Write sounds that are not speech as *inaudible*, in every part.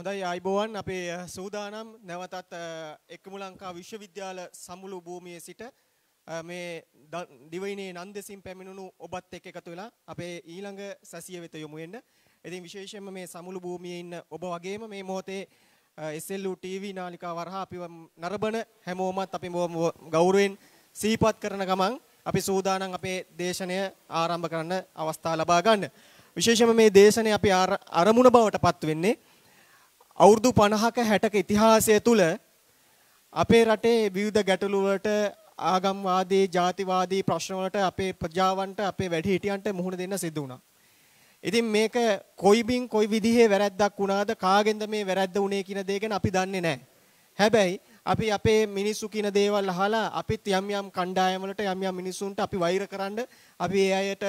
හොඳයි අයිබෝවන් අපේ සූදානම් නැවතත් එක්කමු ලංකා විශ්වවිද්‍යාල සමුළු භූමියේ සිට මේ දිවයිනේ නන්දසින් පැමිණුණු ඔබත් එක්ක එකතු වෙලා අපේ ඊළඟ සැසිය වෙත යොමු වෙන්න. ඉතින් විශේෂයෙන්ම මේ සමුළු භූමියේ ඉන්න ඔබ වගේම මේ මොහොතේ SLU TV නාලිකා වරහා අපිව නරඹන හැමෝමත් අපි ගෞරවයෙන් සිහිපත් කරන ගමන් අපි සූදානම් අපේ දේශනය ආරම්භ කරන්න අවස්ථාව ලබා ගන්න. විශේෂයෙන්ම මේ දේශනය අපි අරමුණ බවට පත් වෙන්නේ අවුරුදු 50ක 60ක ඉතිහාසය තුල අපේ රටේ විවිධ ගැටලු වලට ආගම්වාදී, ජාතිවාදී ප්‍රශ්න වලට අපේ ප්‍රජාවන්ට, අපේ වැඩිහිටියන්ට මුහුණ දෙන්න සිදු වුණා. ඉතින් මේක කොයිබින් කොයි විදිහේ වැරැද්දක් වුණාද කාගෙන්ද මේ වැරැද්ද උනේ කියන දේ ගැන අපි දන්නේ නැහැ. හැබැයි අපි අපේ මිනිස්සු කියන දේවල් අහලා අපිත් යම් යම් කණ්ඩායම් වලට යම් යම් මිනිස්සුන්ට අපි වෛර කරන්න අපි ඒ අයට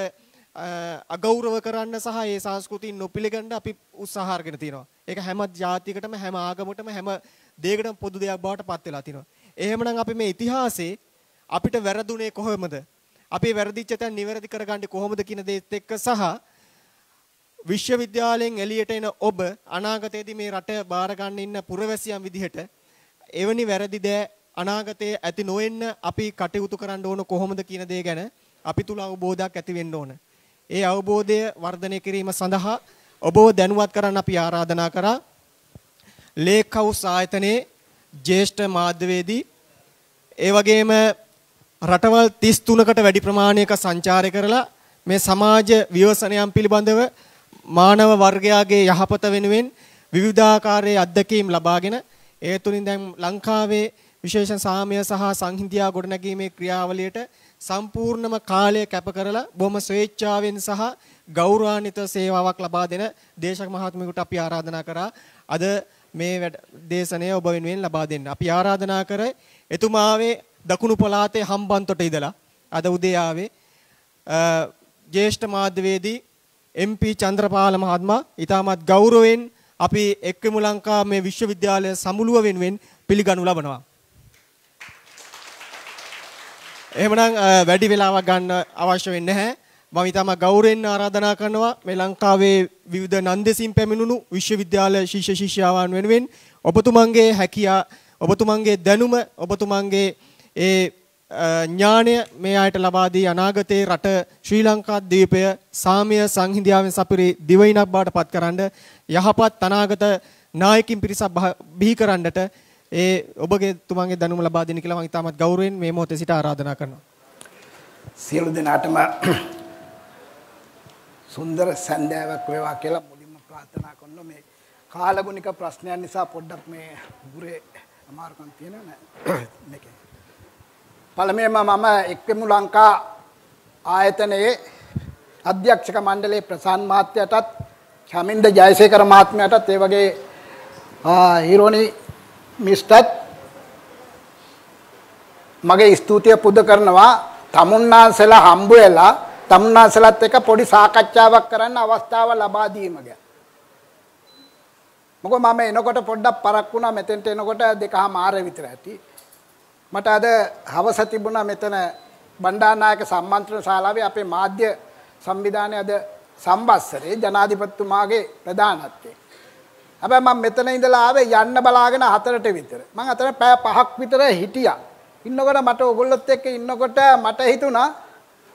අගෞරව කරන්න සහ ඒ සංස්කෘතිය නොපිළගන්න අපි උත්සාහ අරගෙන තියෙනවා. ඒක හැම ජාතියකටම හැම ආගමකටම හැම දෙයකටම පොදු දෙයක් බවට පත් වෙලා තිනවා. එහෙමනම් අපි මේ ඉතිහාසයේ අපිට වැරදුනේ කොහොමද? අපි වැරදිච්ච තැන් නිවැරදි කරගන්නේ කොහොමද කියන දේත් එක්ක සහ විශ්වවිද්‍යාලයෙන් එළියට එන ඔබ අනාගතයේදී මේ රට බාර ගන්න ඉන්න පුරවැසියන් විදිහට එවැනි වැරදි දෑ අනාගතයේ ඇති නොවෙන්න අපි කටයුතු කරන්න ඕන කොහොමද කියන දේ ගැන අපි තුල අවබෝධයක් ඇති වෙන්න ඕන. ඒ අවබෝධය වර්ධනය කිරීම සඳහා ඔබව දැනුවත් කරන්න අපි ආරාධනා කරා. ලේක් හවුස් ආයතනයේ ජ්‍යෙෂ්ඨ මාධ්‍යවේදී ඒ වගේම රටවල් 33කට වැඩි ප්‍රමාණයක සංචාරය කරලා මේ සමාජ විවසනයන් පිළිබඳව මානව වර්ගයාගේ යහපත වෙනුවෙන් විවිධාකාරයේ අත්දැකීම් ලබාගෙන ඒ තුලින් දැන් ලංකාවේ විශේෂ සාමය සහ සංහිඳියා ගොඩනැගීමේ ක්‍රියාවලියට සම්පූර්ණම කාලය කැප කරලා බොහොම ස්වේච්ඡාවෙන් සහ ගෞරවාන්විත සේවාවක් ලබා දෙන දේශක මහත්මයෙකුට අපි ආරාධනා කරා අද මේ දේශනය ඔබ වෙනුවෙන් ලබා දෙන්න. අපි ආරාධනා කර එතුමාවේ දකුණු පළාතේ හම්බන්තොට ඉඳලා අද උදේ ආවේ ජ්‍යෙෂ්ඨ මාධ්‍යවේදී MP චන්ද්‍රපාල මහත්මයා ඊටමත් ගෞරවයෙන් අපි එක්කමු ලංකා මේ විශ්වවිද්‍යාලය සමුළුව වෙනුවෙන් පිළිගනු ලබනවා. එහෙමනම් වැඩි වෙලාවක් ගන්න අවශ්‍ය වෙන්නේ නැහැ. මම ඊටම ගෞරවයෙන් ආරාධනා කරනවා මේ ලංකාවේ විවිධ නන්දෙසින් පැමිණුණු විශ්වවිද්‍යාල ශිෂ්‍ය ශිෂ්‍යාවන් වෙනුවෙන් ඔබතුමන්ගේ හැකියා ඔබතුමන්ගේ දැනුම ඔබතුමන්ගේ ඒ ඥාණය මේ අයට ලබා දී අනාගතයේ රට ශ්‍රී ලංකා ද්වීපය සාමය සංහිඳියාවෙන් සපිරි දිවයිනක් බවට පත්කරන යහපත් අනාගත නායකින් පිරිසක් බිහි කරන්නට ඒ ඔබගේ තුමන්ගේ දැනුම ලබා දෙන්න කියලා මම ඉතාමත් ගෞරවයෙන් මේ මොහොතේ සිට ආරාධනා කරනවා. සියලු දෙනාටම සුන්දර සන්ධ්‍යාවක් වේවා කියලා මුලින්ම ප්‍රාර්ථනා කරනවා මේ කාලගුණික ප්‍රශ්නයන් නිසා පොඩ්ඩක් මේ ගුරේ අමාරුකම් තියෙනවා මේකේ. පළමුවෙන්ම මම එක්වෙමු ලංකා ආයතනයේ අධ්‍යක්ෂක මණ්ඩලයේ ප්‍රසන්න මහත්තයටත් චමින්ද ජයසේකර මහත්මයාටත් ඒ වගේ හිරෝනි මිස්ටත් මගේ ස්තුතිය පුද කරනවා තමුන්නාන්සලා හම්බ වෙලා තමුන්නාන්සලත් එක්ක පොඩි සාකච්ඡාවක් කරන්න අවස්ථාව ලබා දීම ගැන. මොකද මම එනකොට පොඩ්ඩක් පරක් වුණා මෙතෙන්ට එනකොට දෙකමාර විතර ඇති. මට අද හවස තිබුණා මෙතන බණ්ඩාරනායක සම්මන්ත්‍රණ ශාලාවේ අපේ මාධ්‍ය සංවිධානයේ අද සම්බස්සරේ ජනාධිපතිතුමාගේ ප්‍රධානත්වයෙන්. හැබැයි මම මෙතන ඉඳලා ආවේ යන්න බලාගෙන හතරට විතර. මම අතන පැය පහක් විතර හිටියා. ඉන්නකොට මට ඕගොල්ලොත් එක්ක ඉන්නකොට මට හිතුණා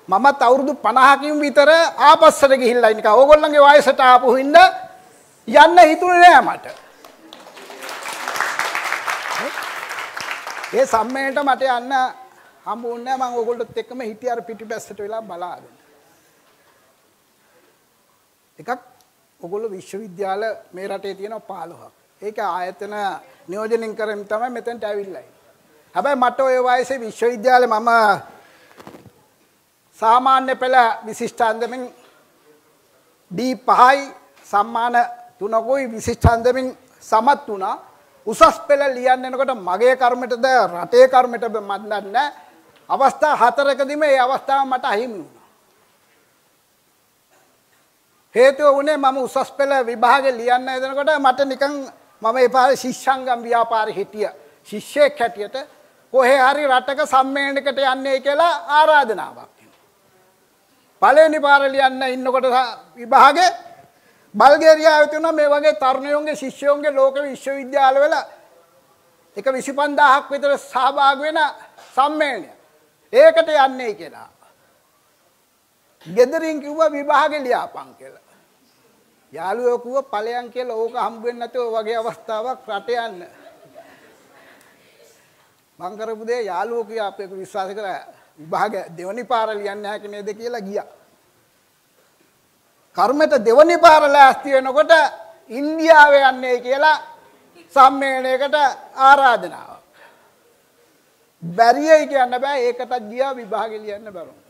මමත් අවුරුදු 50කින් විතර ආපස්සට ගිහිල්ලා ඉනිකා. ඕගොල්ලන්ගේ වයසට ආපු හින්දා යන්න හිතුනේ නෑ මට. ඒ සම්මේලනට මට යන්න හම්බුන්නේ නෑ මම ඕගොල්ලොත් එක්කම හිටිය අර පිටිපැස්සට වෙලා බලාගෙන. එකක් ඔගොල්ලෝ විශ්වවිද්‍යාල මේ රටේ තියෙනවා 15ක්. ඒක ආයතන නියෝජනය කරමින් තමයි මෙතෙන්ට ඇවිල්ලා හැබැයි මට ওই වයසේ විශ්වවිද්‍යාලේ මම සාමාන්‍ය පෙළ විශිෂ්ට අන්දමින් D5යි සම්මාන තුනකුයි විශිෂ්ට අන්දමින් සමත් වුණා. උසස් පෙළ ලියන්න එනකොට මගේ කර්මයටද රටේ කර්මයටද මම දන්නේ අවස්ථා හතරකදීම මේ අවස්ථාව මට අහිමි වුණා. හේතුව වුණේ මම උසස් පෙළ විභාගෙ ලියන්න හදනකොට මට නිකන් මම ඒ පාරේ ශිෂ්‍යංගම් ව්‍යාපාරෙ හිටිය ශිෂ්‍යෙක් හැටියට කොහේ හරි රටක සම්මේලනයකට යන්නේ කියලා ආරාධනාවක් එනවා. පළවෙනි පාර ලියන්න ඉන්නකොට විභාගේ බල්ගේරියාවේ තියෙනවා මේ වගේ තරුණයෝන්ගේ ශිෂ්‍යයෝන්ගේ ලෝක විශ්වවිද්‍යාලවල එක 25000ක් විතර සහභාගී වෙන සම්මේලනය. ඒකට යන්නේ කියලා. ගෙදරින් කිව්වා විභාගෙ ලියාපන් කියලා. යාළුවෝ කිව්ව ඵලයන් කියලා ඕක හම්බ වෙන්නේ නැතුව වගේ අවස්ථාවක් රට යන්න. මං කරපු දේ යාළුවෝ කියා අපේ විශ්වාස කරා විභාග දෙවනි පාර ලියන්න හැකි නේද කියලා ගියා. කර්මයට දෙවනි පාර ලෑස්ති වෙනකොට ඉන්දියාවේ යන්නේ කියලා සම්මේලනයකට ආරාධනාවක්. බැරියයි කියන්න බෑ ඒකටත් ගියා විභාගෙ ලියන්න බැරුණා.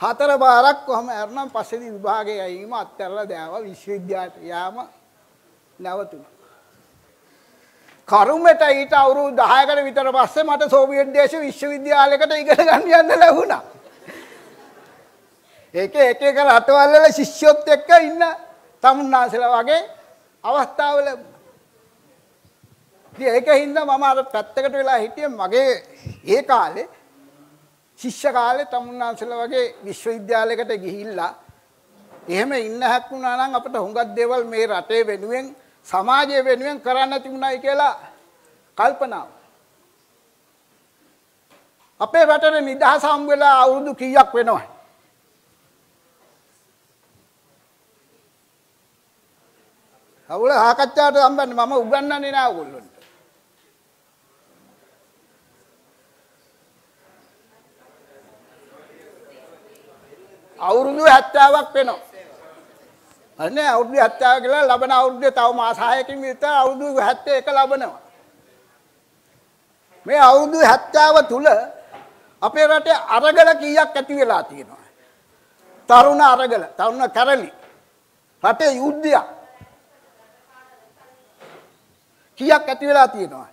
හතර පාරක් කොහම ඇරනම් පස්සේදී විභාගයේ යීම අත්හැරලා දැව විශ්වවිද්‍යාලයට යාම නැවතුණා. කරුමෙට ඊට අවුරුදු 10කට විතර පස්සේ මට සෝවියට් දේශ විශ්වවිද්‍යාලයකට ඉගෙන ගන්න යන්න ලැබුණා. ඒක එක එක රටවල් වල ශිෂ්‍යොත් එක්ක ඉන්න තමුන්නාසලා වගේ අවස්ථාවල ඉතින් ඒක හින්දා මම අර පැත්තකට වෙලා හිටියේ මගේ ඒ කාලේ ශිෂ්‍ය කාලේ තමුන්නාසලා වගේ විශ්වවිද්‍යාලයකට ගිහිල්ලා එහෙම ඉන්න හැක් වුණා නම් අපිට හුඟක් දේවල් මේ රටේ වෙනුවෙන් සමාජය වෙනුවෙන් කරන්න තිබුණයි කියලා කල්පනාව. අපේ රටේ නිදහස හම් වෙලා අවුරුදු කීයක් වෙනවද? අවුල සාකච්ඡාවට සම්බන්ධ මම උගන්වන්නේ නෑ ඔයගොල්ලන්ට. අවුරුදු 70ක් වෙනවා. අනේ අවුරුදු 70 කියලා ලබන අවුරුද්දේ තව මාස 6කින් විතර අවුරුදු 71 ලබනවා. මේ අවුරුදු 70 තුල අපේ රටේ අරගල කීයක් ඇති වෙලා තියෙනවා. තරුණ අරගල, තරුණ කරලි. රටේ යුද්ධයක් කීයක් ඇති වෙලා තියෙනවා.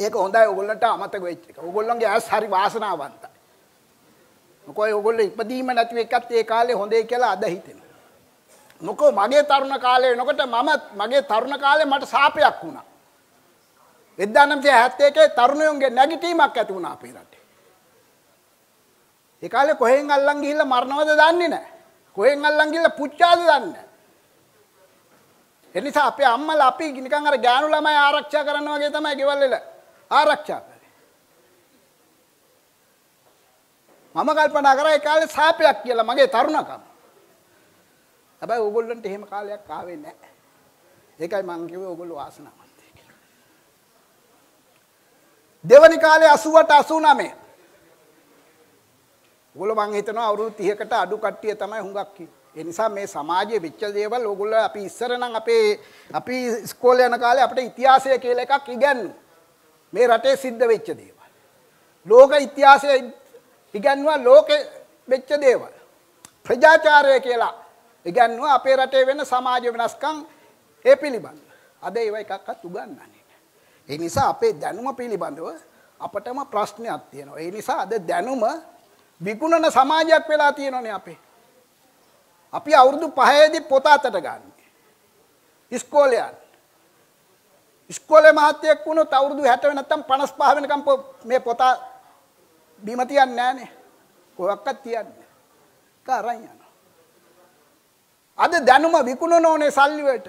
ඒක හොඳයි ඔයගොල්ලන්ට අමතක වෙච්ච එක. ඔයගොල්ලන්ගේ ඇස් හරි වාසනාවන්තයි. මොකෝ ඔයගොල්ලෝ ඉපදීම නැති එකත් ඒ කාලේ හොඳයි කියලා අද හිතෙනවා. මොකෝ මගේ තරුණ කාලේ වෙනකොට මම මගේ තරුණ කාලේ මට සාපයක් වුණා. 1971 තරුණයන්ගේ නැගිටීමක් ඇති වුණා අපේ රටේ. ඒ කාලේ කොහෙන් අල්ලන් ගිහිල්ලා මරනවද දන්නේ නැහැ. කොහෙන් අල්ලන් ගිහිල්ලා පුච්චාද දන්නේ නැහැ. එනිසා අපේ අම්මලා අපි නිකන් අර ගෑනු ළමයි ආරක්ෂා කරනවා වගේ තමයි ගෙවල් වල ආරක්ෂා කරේ. මම කල්පනා කරා ඒ කාලේ සාපයක් කියලා මගේ තරුණකම. හැබැයි ඕගොල්ලන්ට එහෙම කාලයක් ආවේ නැහැ. ඒකයි මං කිව්වේ ඕගොල්ලෝ වාසනාවන්තයි කියලා. දෙවනි කාලේ 88 89. ඕගොල්ලෝ මං හිතනවා අවුරුදු 30කට අඩු කට්ටිය තමයි හුඟක් කිව්වේ. ඒ නිසා මේ සමාජයේ වෙච්ච දේවල් ඕගොල්ලෝ අපි ඉස්සර නම් අපේ අපි ඉස්කෝලේ යන කාලේ අපිට ඉතිහාසය කියලා එකක් ඉගැන්නුවා. මේ රටේ සිද්ධ වෙච්ච දේවල්. ලෝක ඉතිහාසය ඉගැන්වුවා ලෝකෙ වෙච්ච දේවල්. ප්‍රජාචාරය කියලා ඉගැන්වුවා අපේ රටේ වෙන සමාජ වෙනස්කම් ඒ පිළිබඳ. අද ඒව එකක්වත් උගන්වන්නේ නැහැ. ඒ නිසා අපේ දැනුම පිළිබඳව අපටම ප්‍රශ්නයක් තියෙනවා. ඒ නිසා අද දැනුම විකුණන සමාජයක් වෙලා තියෙනනේ අපේ. අපි අවුරුදු 5ේදී පොත අතට ගන්න. ඉස්කෝලේ යන. ඉස්කෝලේ මහත්තයෙක් වුණොත් අවුරුදු 60 නැත්තම් 55 වෙනකම් මේ පොත බීම තියන්නේ නැහනේ. කොහොක්වත් තියන්නේ. කරන් යනවා. අද දැනුම විකුණන ඕනේ සල්ලි වලට.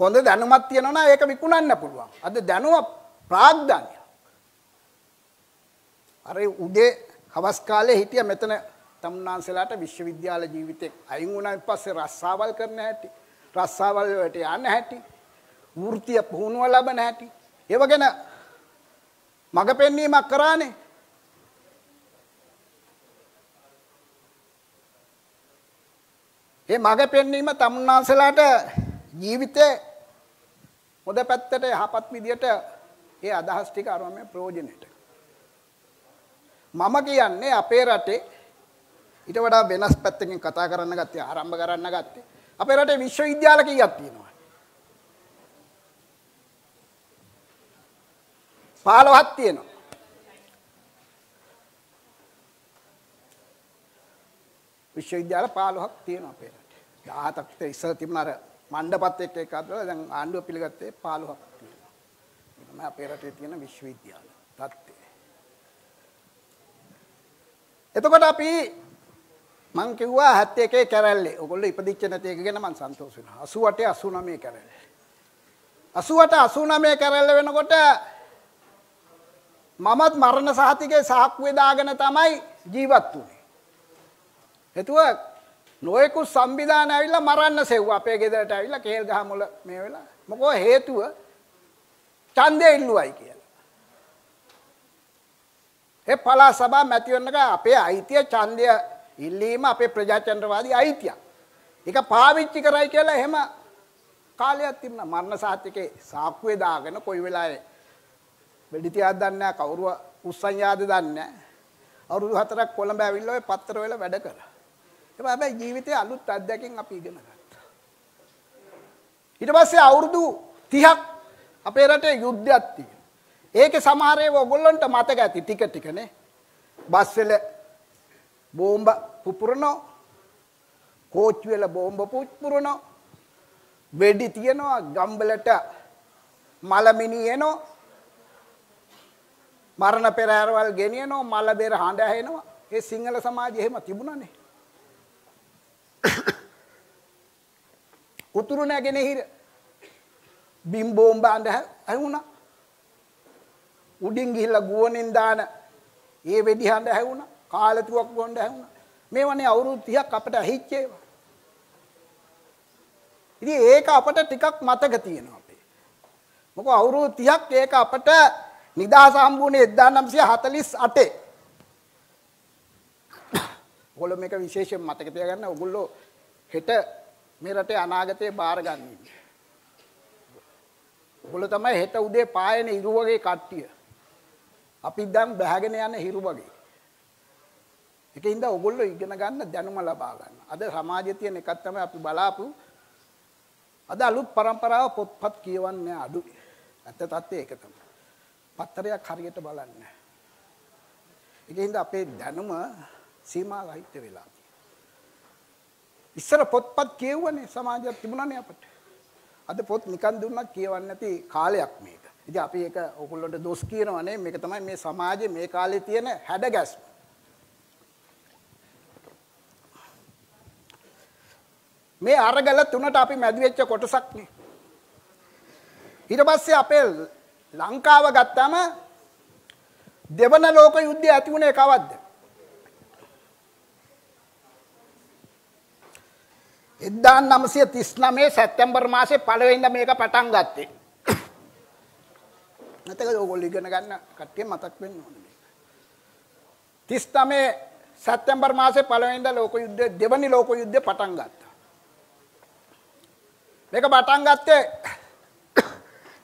හොඳ දැනුමක් තියෙනවා නම් ඒක විකුණන්න පුළුවන්. අද දැනුම ප්‍රාග්ධානය. අර උදේ හවස් කාලේ හිටිය මෙතන තමුන්නාන්සලාට විශ්වවිද්‍යාල ජීවිතේ අයින් වුණාන් පස්සේ රස්සාවල් කරන හැටි රස්සාවල් වලට යන්න හැටි වෘත්තිය පුහුණුව ලබන හැටි. ඒව ගැන මඟ පෙන්වීමක් කරානේ. ඒ මඟ පෙන්වීම තමුන්නාන්සලාට ජීවිතේ හොඳ පැත්තට යහපත් විදියට ඒ අදහස් ටික අරම ප්‍රයෝජනෙට. මම කියන්නේ අපේ රටේ ඊට වඩා වෙනස් පැත්තකින් කතා කරන්න ගත්තේ ආරම්භ කරන්න ගත්තේ අපේ රටේ විශ්වවිද්‍යාල කීයක් තියෙනවද 15ක් තියෙනවා. විශ්වවිද්‍යාල 15ක් තියෙනවා අපේ රටේ. 17ක් ඉස්සර තිබුණ අර මණ්ඩපත් එක්ක එකක් දාලා දැන් ආණ්ඩුව පිළිගත්තේ 15ක් තියෙනවා. තමයි අපේ රටේ තියෙන විශ්වවිද්‍යාල තත්ත්වය. එතකොට අපි මං කිව්වා 71 කැරැල්ලේ. ඔයගොල්ලෝ ඉපදිච්ච නැති එක ගැන මං සන්තෝෂ වෙනවා. 88 89 කැරැල්ල. 88 89 කැරැල්ල වෙනකොට මමත් මරණ සහතිකේ සාක්කුවේ දාගෙන තමයි ජීවත් වුනේ. හේතුව නොයෙකුත් සංවිධාන ඇවිල්ලා මරන්න සෙව්වා අපේ ගෙදරට ඇවිල්ලා කේල් ගහ මුල මේ වෙලා. මොකෝ හේතුව ඡන්දය ඉල්ලුවයි කියලා. ඒ පළාත් සභා මැතිවරණක අපේ අයිතිය ඡන්දය ඉල්ලීම අපේ ප්‍රජාතන්ත්‍රවාදී අයිතියක්. ඒක පාවිච්චි කරයි කියලා එහෙම කාලයක් තිබුණා. මරණ සාහිත්‍යකේ සාක්කුවේ දාගෙන කොයි වෙලාවේ වෙඩි තියාද දන්නේ නැහැ කවුරු උස්සන් යාද දන්නේ නැහැ. අවුරුදු හතරක් කොළඹ ඇවිල්ලා ඔය පත්තර වල වැඩ කරා. ඒක හැබැයි ජීවිතයේ අලුත් අත්දැකීම් අපි ඉගෙන ගත්තා. ඊට පස්සේ අවුරුදු 30ක් අපේ රටේ යුද්ධයක් තියෙනවා. ඒකේ සමහර ඒවා ඔයගොල්ලන්ට මතක ඇති ටික ටිකනේ. බස් වල බෝම්බ පුපුරනෝ. කෝච්චි වල බෝම්බ පුපුරනෝ. වෙඩි තියනවා ගම්බලට මලමිනි එනවා මරණ පෙරහැරවල් ගෙනියනවා මල බෙර හඬ ඇහෙනවා. ඒ සිංහල සමාජය එහෙම තිබුණනේ. *coughs* උතුරු නැගෙනහිර බිම් බෝම්බ අඬ ඇහුණා. උඩින් ගිහිල්ලා ගුවනින් දාන ඒ වෙඩි හඬ ඇහුණා. කාලතුවක් වොන්ඩ ඇහුණා. මේවනේ අවුරුදු 30ක් අපිට ඇහිච්ච. ඒවා ඉතින් ඒක අපට ටිකක් මතක තියෙනවා අපේ. මොකද අවුරුදු 30ක් ඒක අපට නිදහස හම්බුනේ 1948 ඔයගොල්ලෝ මේක විශේෂයෙන් මතක තියාගන්න ඔයගොල්ලෝ හෙට මේ රටේ අනාගතේ බාර ගන්න ඔයගොල්ලෝ තමයි හෙට උදේ පායන ඉරු වගේ කට්ටිය. අපි දැන් බහගෙන යන හිරු වගේ. ඒකින්ද ඔයගොල්ලෝ ඉගෙන ගන්න දැනුම ලබා ගන්න. අද සමාජයේ තියෙන එකක් තමයි අපි බලාපු අද අලුත් પરම්පරාව පොත්පත් කියවන්නේ අඩුයි. ඇත්ත තත්ත්වය ඒක තමයි. පත්තරයක් හරියට බලන්නේ. ඒකින්ද අපේ දැනුම සීමා රහිත වෙලා ඉස්සර පොත්පත් කියවන්නේ සමාජයක් තිබුණානේ අපිට. අද පොත් නිකන් දුන්නක් කියවන්නේ නැති කාලයක් මේක. ඉතින් අපි ඒක ඕගොල්ලන්ට දොස් කියනවනේ මේක තමයි මේ සමාජයේ මේ කාලේ තියෙන හැඩගැස්ම. මේ අරගල තුනට අපි මැදි වෙච්ච කොටසක් නේ. ඊට පස්සේ අපේ ලංකාව ගත්තාම දෙවන ලෝක යුද්ධය ඇති වුණේ කවද්ද? 1939 සැප්තැම්බර් මාසේ පළවෙනිදා මේක පටන් ගත්තේ. නැතක ඕගොල්ලෝ ඉගෙන ගන්න කට්ටිය මතක් වෙන්න ඕනේ. 39 සැප්තැම්බර් මාසේ පළවෙනිදා ලෝක යුද්ධය දෙවනි ලෝක යුද්ධය පටන් ගත්තා. මේක පටන් ගත්තේ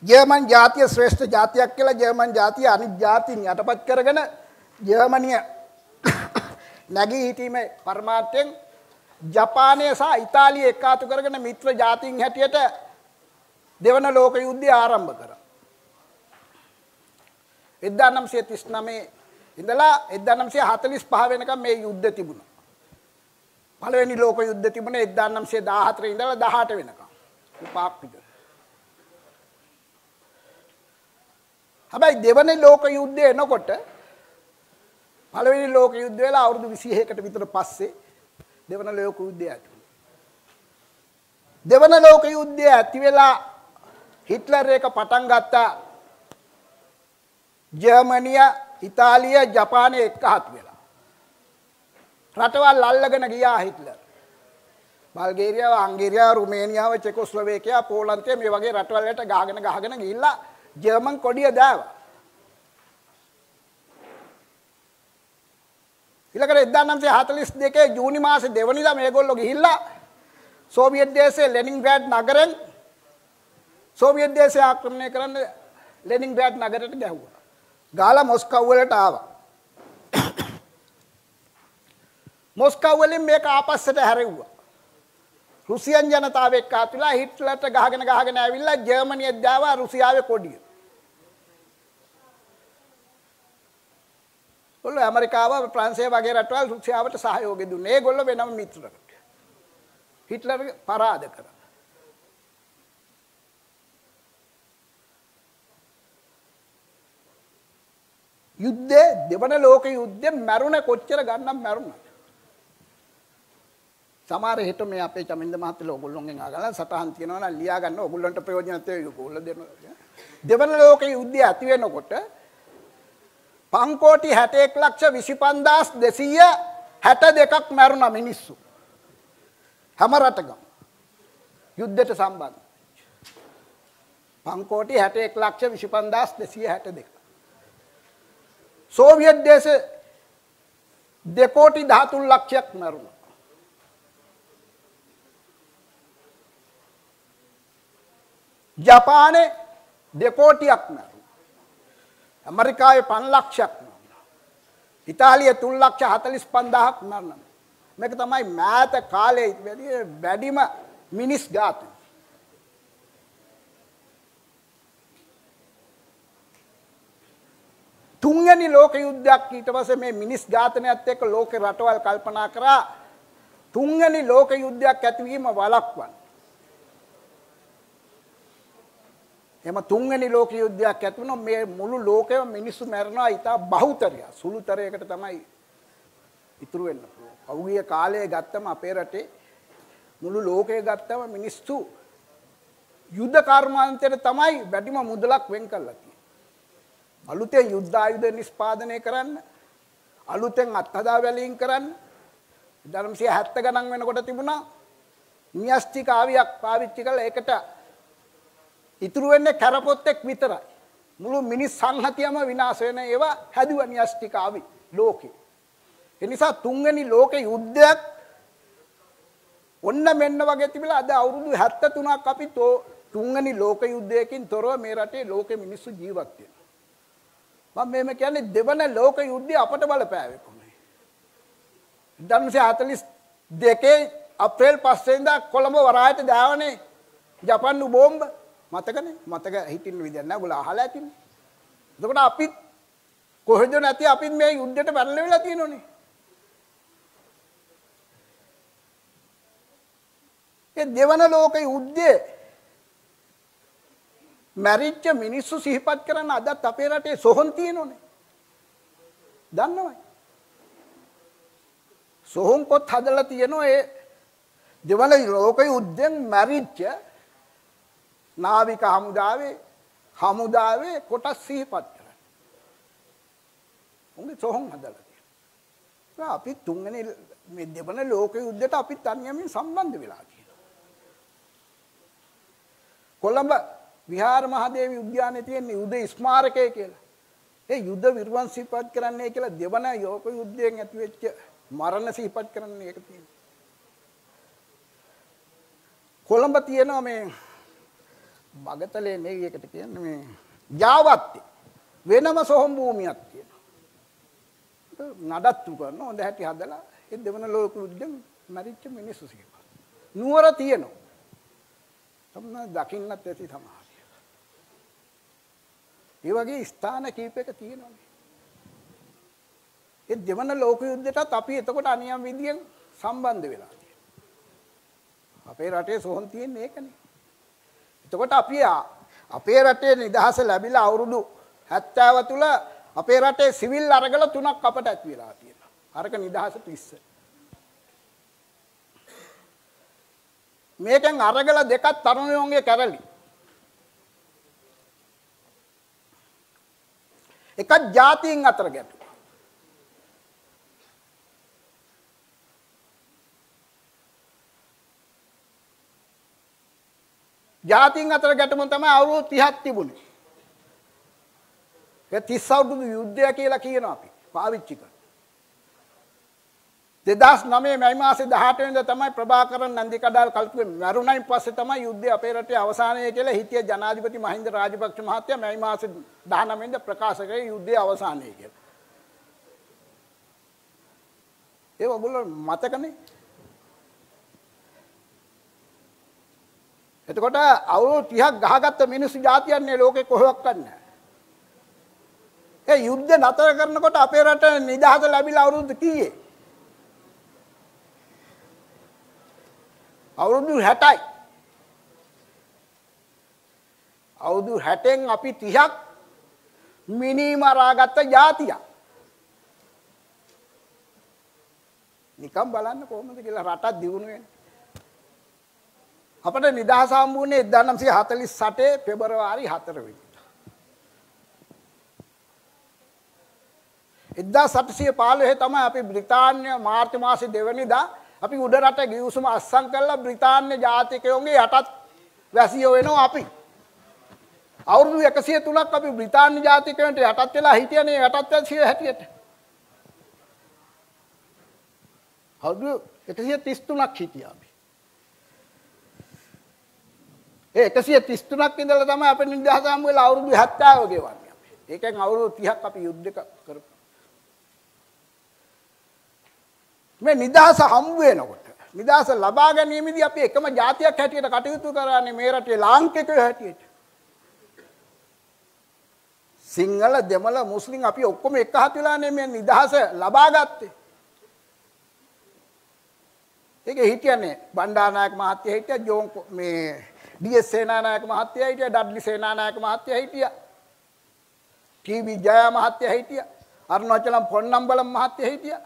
ජර්මන් ජාතිය ශ්‍රේෂ්ඨ ජාතියක් කියලා ජර්මන් ජාතිය අනිත් ජාතීන් යටපත් කරගෙන ජර්මනිය නැගී හිටීමේ පරමාර්ථයෙන් ජපානය සහ ඉතාලිය එක්කාතු කරගෙන මිත්‍ර ජාතීන් හැටියට දෙවන ලෝක යුද්ධය ආරම්භ කරා. 1939 ඉඳලා 1945 වෙනකම් මේ යුද්ධ තිබුණා. පළවෙනි ලෝක යුද්ධ තිබුණේ 1914 ඉඳලා 18 වෙනකම්. උපාක් විතර. හැබැයි දෙවන ලෝක යුද්ධය එනකොට පළවෙනි ලෝක යුද්ධය වෙලා අවුරුදු 26කට විතර පස්සේ දෙවන ලෝක යුද්ධය ඇති දෙවන ලෝක යුද්ධය ඇති වෙලා හිට්ලර් එක පටන් ගත්තා. ජර්මනිය ඉතාලිය ජපානය එක්කහත් වෙලා රටවල් අල්ලගෙන ගියා හිට්ලර්. බල්ගේරියාව අංගේරියාව රුමේනියාව චෙකොස්ලොවේකියා පෝලන්තය මේ වගේ රටවල් වලට ගහගෙන ගහගෙන ගිහිල්ලා ජර්මන් කොඩිය දාවා ඊළඟට 1942 ජූනි මාසේ දෙවනිදා මේගොල්ලෝ ගිහිල්ලා සෝවියට් දේශයේ ලෙනින්ග්‍රෑඩ් නගරෙන් සෝවියට් දේශය ආක්‍රමණය කරන්න ලෙනින්ග්‍රෑඩ් නගරයට ගැහුවා. ගාලා මොස්කව් වලට ආවා. *coughs* මොස්කව් වලින් මේක ආපස්සට හැරෙව්වා. රුසියන් ජනතාව එක්ක ආතුලා හිට්ලර්ට ගහගෙන ගහගෙන ඇවිල්ලා ජර්මනිය දාවා රුසියාවේ කොඩිය. ගොල්ලෝ ඇමරිකාව ප්‍රංශය වගේ රටවල් රුසියාවට සහයෝගය දුන්නේ. ඒගොල්ලෝ වෙනම මිත්‍රකට. හිට්ලර් පරාද කරා. යුද්ධේ දෙවන ලෝක යුද්ධේ මැරුණ කොච්චර ගණන් මැරුණා. සමහර හෙට මේ අපේ චමින්ද මහත්තයලා ඔයගොල්ලෝගෙන් අහගලා සටහන් තියනවා නම් ලියා ගන්න ඔයගොල්ලන්ට ප්‍රයෝජනවත් වේ ඔයගොල්ලෝ දෙනවා. දෙවන ලෝක යුද්ධය ඇති වෙනකොට පංකෝටි 61 ලක්ෂ 25262ක් මැරුණා මිනිස්සු. හැම රටකම යුද්ධයට සම්බන්ධ. පංකෝටි 61 ලක්ෂ 25262. සෝවියට් දේශ දෙකෝටි 13 ලක්ෂයක් මැරුණා. ජපානයේ දෙකෝටියක් මැරුණා. ඇමරිකාවේ 5 ලක්ෂයක් මැරුණා. ඉතාලියේ 3 ලක්ෂ 45000ක් මැරුණා. මේක තමයි මෑත කාලේ වැඩි වැඩිම මිනිස් ඝාතන. තුන්වෙනි ලෝක යුද්ධයක් ඊට පස්සේ මේ මිනිස් ඝාතනයත් එක්ක ලෝක රටවල් කල්පනා කරා තුන්වෙනි ලෝක යුද්ධයක් ඇතිවීම වළක්වන්න. එම තුන්වෙනි ලෝක යුද්ධයක් ඇති වුණොත් මේ මුළු ලෝකෙම මිනිස්සු මැරෙනවා ඉතා බහුතරය. සුළුතරයකට තමයි ඉතුරු වෙන්න පුළුවන්. පෞගිය කාලයේ ගත්තම අපේ රටේ මුළු ලෝකය ගත්තම මිනිස්සු යුද්ධ කර්මාන්තයට තමයි වැඩිම මුදලක් වෙන් කරලා තියෙන්නේ. අලුතෙන් යුද්ධ ආයුධ නිෂ්පාදනය කරන්න, අලුතෙන් අත්හදා බැලීම් කරන්න 1970 ගණන් වෙනකොට තිබුණා න්‍යෂ්ටික ආවියක් පාවිච්චි කරලා ඒකට ඉතුරු වෙන්නේ කැරපොත්තෙක් විතරයි. මුළු මිනිස් සංහතියම විනාශ වෙන ඒවා හැදුවා න්‍යෂ්ටික ආවි ලෝකේ. ඒ නිසා තුන්වෙනි ලෝක යුද්ධයක් ඔන්න මෙන්න වගේ තිබිලා අද අවුරුදු 73ක් අපි තුන්වෙනි ලෝක යුද්ධයකින් තොරව මේ රටේ ලෝකෙ මිනිස්සු ජීවත් වෙනවා. මම මේම කියන්නේ දෙවන ලෝක යුද්ධය අපට බලපෑවේ කොහොමද? 1942 අප්‍රේල් 5 වෙනිදා කොළඹ වරායට දාවනේ ජපන් බෝම්බ මතකනේ මතක හිටින්න විදියක් නැහැ ඔයගොල්ලෝ අහලා ඇතිනේ. එතකොට අපිත් කොහෙද නැති අපිත් මේ යුද්ධයට පැටලෙවිලා තියෙනෝනේ. ඒ දෙවන ලෝක යුද්ධයේ මැරිච්ච මිනිස්සු සිහිපත් කරන්න අදත් අපේ රටේ සොහොන් තියෙනෝනේ. දන්නවයි. සොහොන් පොත් හදලා තියෙනවා ඒ දෙවන ලෝක යුද්ධෙන් මැරිච්ච නාවික හමුදාවේ හමුදාවේ කොටස් සිහිපත් කරන්න. උන්ගේ සොහොන් හදලා තියෙනවා. අපි තුන්වෙනි මේ දෙවන ලෝක යුද්ධයට අපි තනියමින් සම්බන්ධ වෙලා තියෙනවා. කොළඹ විහාර මහදේවි උද්‍යානයේ තියෙන යුද ස්මාරකය කියලා. ඒ යුද විරුවන් සිහිපත් කරන්නේ කියලා දෙවන යෝක යුද්ධයෙන් ඇතිවෙච්ච මරණ සිහිපත් කරන්නේ ඒක තියෙනවා. කොළඹ තියෙනවා මේ බගතලේ මේ එකට කියන්නේ මේ ජාවත්තේ වෙනම සොහොන් භූමියක් තියෙනවා. නඩත්තු කරන හොඳ හැටි හදලා ඒ දෙවන ලෝක යුද්ධෙන් මැරිච්ච මිනිස්සු සිටිනවා. නුවර තියෙනවා. තම දකින්නත් ඇති තමයි. ඒ වගේ ස්ථාන කීපයක තියෙනවා. ඒ දෙවන ලෝක යුද්ධයටත් අපි එතකොට අනියම් විදියෙන් සම්බන්ධ වෙලා තියෙනවා. අපේ රටේ සොහොන් තියෙන්නේ ඒකනේ. එතකොට අපි අපේ රටේ නිදහස ලැබිලා අවුරුදු 70 තුල අපේ රටේ සිවිල් අරගල තුනක් අපට ඇති වෙලා තියෙනවා. අරක නිදහසට ඉස්සර. මේකෙන් අරගල දෙකක් තරුණයෝන්ගේ කැරලි. එකක් ජාතීන් අතර ගැටුම. ජාතීන් අතර ගැටුම තමයි අවුරුදු 30ක් තිබුණේ. ඒ 30 අවුරුදු යුද්ධය කියලා කියනවා අපි පාවිච්චි කරා. 2009 මැයි මාසේ 18 වෙනිදා තමයි ප්‍රභාකරන් නන්දිකඩාල් කල්පුවේ මරුණයින් පස්සේ තමයි යුද්ධය අපේ රටේ අවසානය කියලා හිටිය ජනාධිපති මහින්ද රාජපක්ෂ මහත්තයා මැයි මාසේ 19 වෙනිදා ප්‍රකාශ කරේ යුද්ධය අවසානය කියලා. ඒක ඔයගොල්ලෝ මතකනේ? එතකොට අවුරුදු 30ක් ගහගත්ත මිනිස්සු જાතියන්නේ ලෝකේ කොහෙවත් නැහැ. ඒ යුද්ධ නතර කරනකොට අපේ රට නිදහස ලැබිලා අවුරුදු කීයේ? අවුරුදු 60යි. අවුරුදු 60න් අපි 30ක් මිනිමරාගත්ත ජාතියක්. නිකම් බලන්න කොහොමද කියලා රටක් දියුණු වෙන්නේ. අපට නිදහස හම්බුනේ 1948 පෙබරවාරි 4 වෙනිදා. 1815 තමයි අපි බ්‍රිතාන්‍ය මාර්තු මාසේ දෙවනිදා අපි උඩ රට ගිවිසුම අත්සන් කළා බ්‍රිතාන්‍ය ජාතිකයෝගේ යටත් වැසියෝ වෙනවා අපි. අවුරුදු 103ක් අපි බ්‍රිතාන්‍ය ජාතිකයන්ට යටත් වෙලා හිටියනේ යටත් වැසියෝ හැටියට. අවුරුදු 133ක් හිටියා අපි. ඒ 133ක් ඉඳලා තමයි අපේ නිදහස හම්බ වෙලා අවුරුදු 70 ගෙවන්නේ අපි. ඒකෙන් අවුරුදු 30ක් අපි යුද්ධ කරපු. මේ නිදහස හම්බ වෙනකොට නිදහස ලබා ගැනීමේදී අපි එකම ජාතියක් හැටියට කටයුතු කරන්නේ මේ රටේ ලාංකිකයෝ හැටියට. සිංහල දෙමළ මුස්ලිම් අපි ඔක්කොම එක හත් වෙලානේ මේ නිදහස ලබා ගත්තේ. ඒක හිටියන්නේ බණ්ඩාරනායක මහත්තයා හිටියා ජෝන් මේ ඩී.එස්. සේනානායක මහත්තයා හිටියා ඩඩ්ලි සේනානායක මහත්තයා හිටියා. ටී.වී. ජය මහත්තයා හිටියා. අරුණාචලම් පොන්නම්බලම් මහත්තයා හිටියා.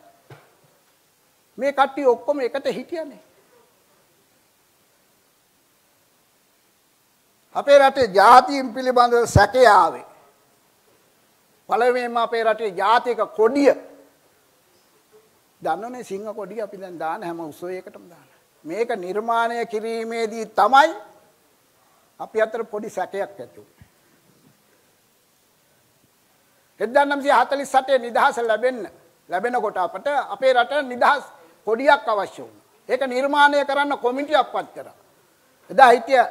මේ කට්ටිය ඔක්කොම එකට හිටියනේ. අපේ රටේ ජාතීන් පිළිබඳව සැකය ආවේ. පළවෙනිම අපේ රටේ ජාතික කොඩිය. දන්නවනේ සිංහ කොඩිය අපි දැන් දාන හැම උත්සවයකටම දාන. මේක නිර්මාණය කිරීමේදී තමයි අපි අතර පොඩි සැකයක් ඇති වුණේ 1948 නිදහස ලැබෙන්න ලැබෙනකොට අපට අපේ රට නිදහස් කොඩියක් අවශ්‍ය වුණා. ඒක නිර්මාණය කරන්න කොමිටියක් පත් කරා. එදා හිටිය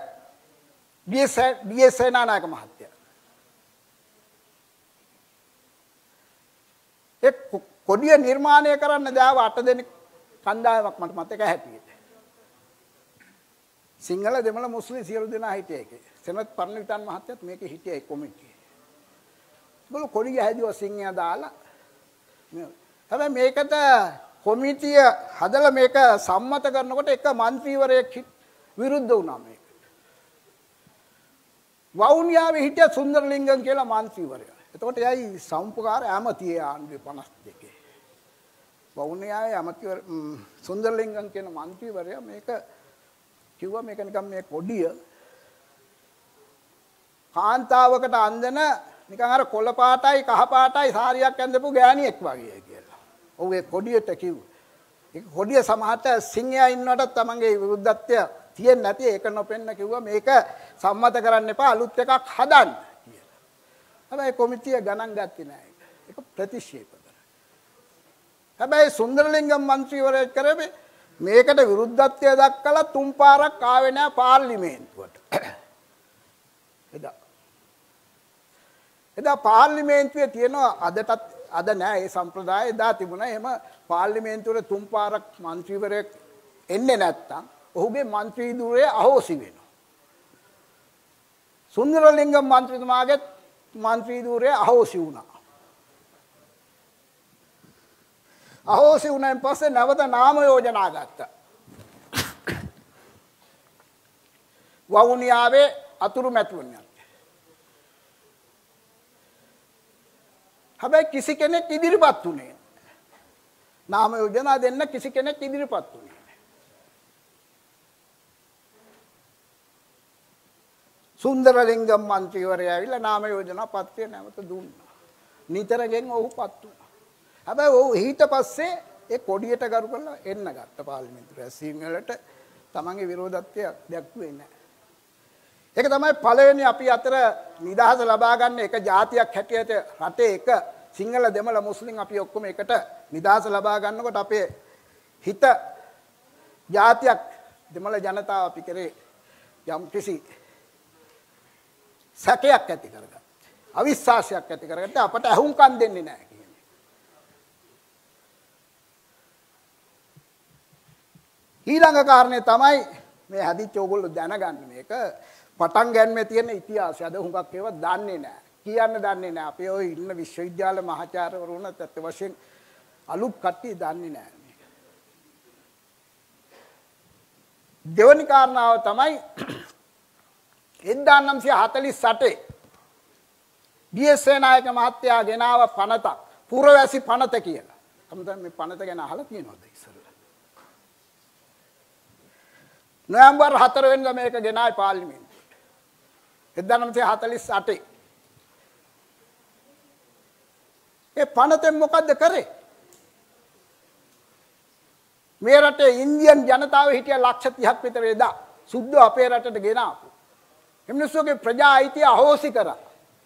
ඩී.එස්. ඩී.එස්. සේනානායක මහත්තයා. ඒ කොඩිය නිර්මාණය කරන්න දාව අට දෙනෙක් කණ්ඩායමක් මට මතක හැටියට. සිංහල දෙමළ මුස්ලිම් සියලු දෙනා හිටිය එකේ. සෙනත් පරණවිතාන් මහත්තයත් මේකේ හිටියයි කොමිටියේ. ඒගොල්ලෝ කොඩි ගහදිව සිංහයා දාලා හැබැයි මේකට කොමිටිය හදලා මේක සම්මත කරනකොට එක മന്ത്രിවරයෙක් විරුද්ධ වුණා මේක. වවුනියාවේ හිටිය සුන්දරලිංගම් කියලා മന്ത്രിවරයා. එතකොට එයයි සම්පකාර ඇමතියේ ආණ්ඩුවේ 52. වවුනියාවේ ඇමතිවර සුන්දරලිංගම් කියන മന്ത്രിවරයා මේක කිව්වා මේක නිකන් මේ කොඩිය කාන්තාවකට අන්දන නිකන් අර කොළ පාටයි කහ පාටයි සාරියක් ඇඳපු ගෑණියෙක් වගේ කියලා. ඔව් ඒ කොඩියට කිව්වා. ඒ කොඩිය සමහරට සිංහයා ඉන්නවට තමන්ගේ විරුද්ධත්වය තියෙන්නේ නැති ඒක නොපෙන්න කිව්වා මේක සම්මත කරන්න එපා අලුත් එකක් හදන්න කියලා. හැබැයි කොමිටිය ගණන් ගත්තේ නැහැ ඒක. ඒක ප්‍රතික්ෂේප කරා. හැබැයි සුන්දරලිංගම් മന്ത്രിවරයෙක් කරේ මේකට විරුද්ධත්වය දක්කලා තුන් පාරක් ආවේ නැහැ පාර්ලිමේන්තුවට. එදා එදා පාර්ලිමේන්තුවේ තියෙනවා අදටත් අද නෑ ඒ සම්ප්‍රදාය එදා තිබුණා. එහෙම පාර්ලිමේන්තුවේ තුන් පාරක් മന്ത്രിවරයෙක් එන්නේ නැත්තම් ඔහුගේ മന്ത്രി ධුරය අහෝසි වෙනවා. සුන්දරලිංගම් മന്ത്രിතුමාගේ മന്ത്രി ධුරය අහෝසි වුණා. අහෝසි වුණාන් පස්සේ නැවත නාම යෝජනා ගත්තා. වවුනියාවේ අතුරු මැතිවරණයක්. හැබැයි කිසි කෙනෙක් ඉදිරිපත් වුණේ නාම යෝජනා දෙන්න කිසි කෙනෙක් ඉදිරිපත් වුණේ සුන්දරලිංගම් මන්ත්‍රීවරයා ඇවිල්ලා නාම යෝජනා පත්‍රය නැවත දුන්නා. නිතරගෙන් ඔහු පත් වුණා. හැබැයි ඔහු ඊට පස්සේ ඒ කොඩියට ගරු කරලා එන්න ගත්ත පාර්ලිමේන්තුවට. රැස්වීම වලට තමන්ගේ විරෝධත්වය දැක්ුවේ නැහැ. ඒක තමයි පළවෙනි අපි අතර නිදහස ලබා ගන්න එක ජාතියක් හැටියට රටේ එක සිංහල දෙමළ මුස්ලිම් අපි ඔක්කොම එකට නිදහස ලබා ගන්නකොට අපේ හිත ජාතියක් දෙමළ ජනතාව අපි කරේ යම් කිසි සැකයක් ඇති කරගත්තා. අවිශ්වාසයක් ඇති කරගත්තා අපට අහුම්කම් දෙන්නේ නැහැ කියන්නේ. ඊළඟ කාරණේ තමයි මේ හදිච්ච ඕගොල්ලෝ දැනගන්න මේක පටන් ගැනීමේ තියෙන ඉතිහාසය. අද හුඟක් ඒවා දන්නේ නැහැ. කියන්න දන්නේ නැහැ. අපේ ওই ඉන්න විශ්වවිද්‍යාල මහාචාර්යවරුන් අත් වශයෙන් අලුත් කට්ටිය දන්නේ නැහැ මේක. දෙවනි කාරණාව තමයි 1948 ඩී.එස්. සේනායක මහත්තයා ගෙනාව පනතක් පුරවැසි පනත කියලා. අමුතන් මේ පනත ගැන අහලා තියෙනවද ඉස්සරලා? නොවැම්බර් 4 වෙනිදා මේක ගෙනාවේ පාර්ලිමේන්තුවට. 1948. ඒ පනතෙන් මොකද්ද කරේ? මේ රටේ ඉන්දියන් ජනතාව හිටිය ලක්ෂ 30ක් විතර එදා සුද්ධ අපේ රටට ගෙනාපු. එම්නිස්සුගේ ප්‍රජා අයිතිය අහෝසි කරා.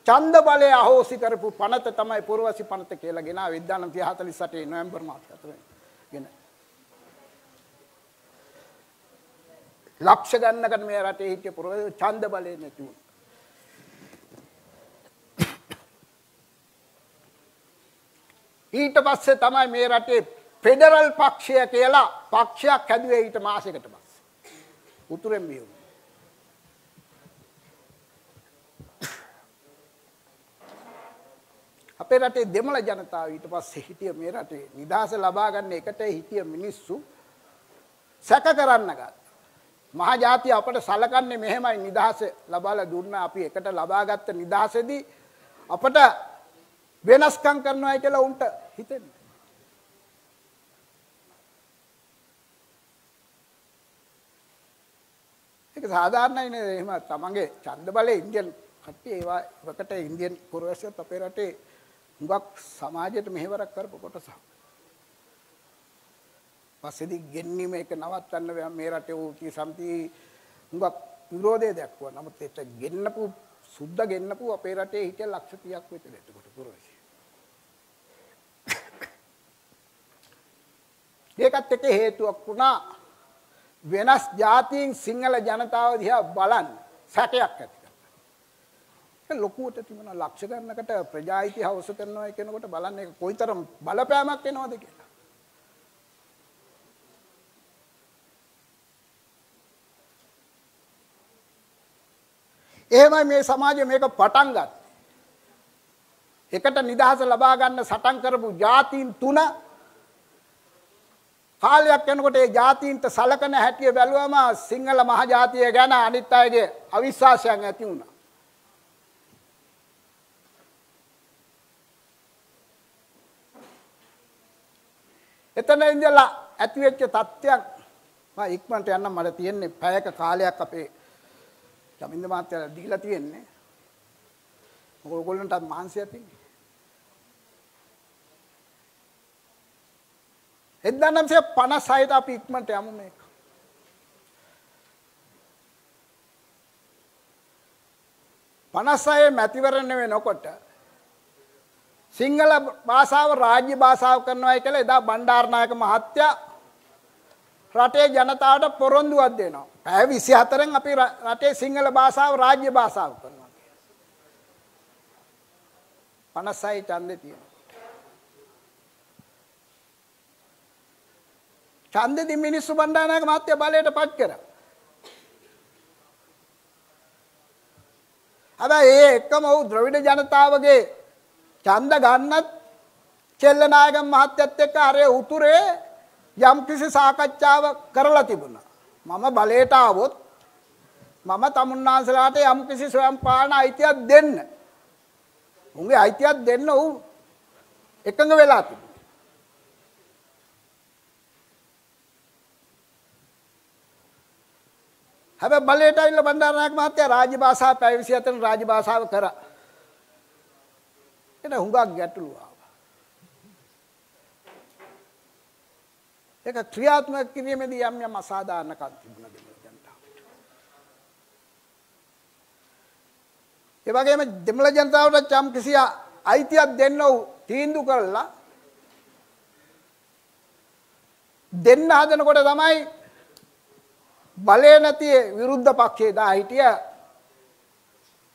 ඡන්ද බලය අහෝසි කරපු පනත තමයි පුරවැසි පනත කියලා ගෙනාව 1948 නොවැම්බර් මාස 4 ගෙන. ලක්ෂ ගන්නකට මේ රටේ හිටිය පුරවැසි ඡන්ද බලය නැති වුණා. ඊට පස්සේ තමයි මේ රටේ ෆෙඩරල් පක්ෂය කියලා පක්ෂයක් හැදුවේ ඊට මාසයකට පස්සේ. උතුරෙන් බියුණා. අපේ රටේ දෙමළ ජනතාව ඊට පස්සේ හිටිය මේ රටේ නිදහස ලබා ගන්න එකට හිටිය මිනිස්සු සැක කරන්න ගත්තා. මහා ජාතිය අපට සලකන්නේ මෙහෙමයි නිදහස ලබාලා දුන්න අපි එකට ලබාගත්ත නිදහසේදී අපට වෙනස්කම් කරනවායි කියලා උන්ට හිතෙන්නේ. ඒක සාධාරණයි නේද? එහෙම තමන්ගේ ඡන්ද බලය ඉන්දියන් කට්ටිය ඒවා වකට ඉන්දියන් පුරවැසියොත් අපේ රටේ හුඟක් සමාජයට මෙහෙවරක් කරපු කොටසක්. පස්සේදී ගෙන්නීම එක නවත්තන්න මේ රටේ වූ සම්පති හුඟක් විරෝධය දක්වනවා. නමුත් ඒක ගෙන්නපු සුද්ධ ගෙන්නපු අපේ රටේ හිටිය ලක්ෂ 30ක් විතර එතකොට පුරවැසියෝ. ඒකත් එක හේතුවක් වුණා වෙනස් ජාතීන් සිංහල ජනතාව දිහා බලන්න සැකයක් ඇති කරලා. ලොකුවට තිබුණා ලක්ෂ ගන්නකට ප්‍රජා ඉතිහාස කරනවා කියනකොට බලන්න ඒක කොයිතරම් බලපෑමක් එනවද කියලා. එහෙමයි මේ සමාජය මේක පටන් ගත්තේ. එකට නිදහස ලබා ගන්න සටන් කරපු ජාතීන් තුන කාලයක් යනකොට ඒ ජාතීන්ට සලකන හැටිය බැලුවම සිංහල මහජාතිය ගැන අනිත් අයගේ අවිශ්වාසයක් ඇති වුණා. එතන ඉඳලා ඇති වෙච්ච තත්ත්වයක් මම ඉක්මනට යන්න මට තියෙන්නේ පැයක කාලයක් අපේ ජමින්ද මාත්‍යාලා දීලා තියෙන්නේ. මොකද ඔයගොල්ලන්ටත් මහන්සියක් තියෙන්නේ. 1956ට අපි ඉක්මනට යමු මේක. පනස්සයේ මැතිවරණ වෙනකොට සිංහල භාෂාව රාජ්‍ය භාෂාව කරනවායි කියලා එදා බණ්ඩාරනායක මහත්තයා රටේ ජනතාවට පොරොන්දුවක් දෙනවා. පැය 24න් අපි රටේ සිංහල භාෂාව රාජ්‍ය භාෂාව කරනවා. 56 ඡන්දේ තියෙනවා. ඡන්දෙදි මිනිස්සු බණ්ඩාරනායක මහත්තයා බලයට පත් කරා. හැබැයි ඒ එකම වූ ද්‍රවිඩ ජනතාවගේ ඡන්ද ගන්නත් චෙල්ලනායක මහත්තයත් එක්ක අර උතුරේ යම්කිසි සාකච්ඡාවක් කරලා තිබුණා. මම බලයට ආවොත් මම තමුන්නාන්සලාට යම්කිසි ස්වයං පාලන අයිතියක් දෙන්න. උන්ගේ අයිතියක් දෙන්න උන් එකඟ වෙලා තිබුණා. හැබැයි බලයට ඇවිල්ලා බණ්ඩාරනායක මහත්තයා රාජ්‍ය භාෂාව පැය 24 රාජ්‍ය භාෂාව කරා. එන හුඟක් ගැටලු ආවා. ඒක ක්‍රියාත්මක කිරීමේදී යම් යම් අසාධාරණකම් තිබුණා දෙමළ ජනතාවට. ඒ වගේම දෙමළ ජනතාවට යම් කිසි අයිතියක් දෙන්න තීන්දුව කළා. දෙන්න හදනකොට තමයි බලය නැති විරුද්ධ පක්ෂයේ දා හිටිය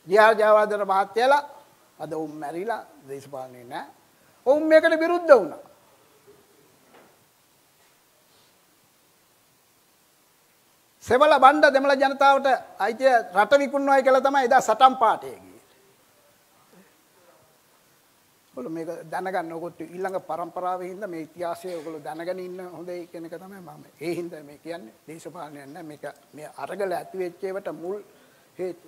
ජයාර් ජයවර්ධන මහත්තයලා අද උන් මැරිලා දේශපාලනේ නැහැ. ඔවුන් මේකට විරුද්ධ වුණා. සෙවල බණ්ඩ දෙමළ ජනතාවට අයිතිය රට විකුණනවායි කියලා තමයි එදා සටන් පාටේ ගියේ. ඔයගොල්ලෝ මේක දැනගන්න ඕගොල්ලෝ ඊළඟ පරම්පරාවේ හින්දා මේ ඉතිහාසය ඔයගොල්ලෝ දැනගෙන ඉන්න හොඳයි කියන එක තමයි මම ඒ හින්දා මේ කියන්නේ. දේශපාලනයක් නෑ. මේක මේ අරගල ඇති වෙච්ච ඒවට මුල් හේතු.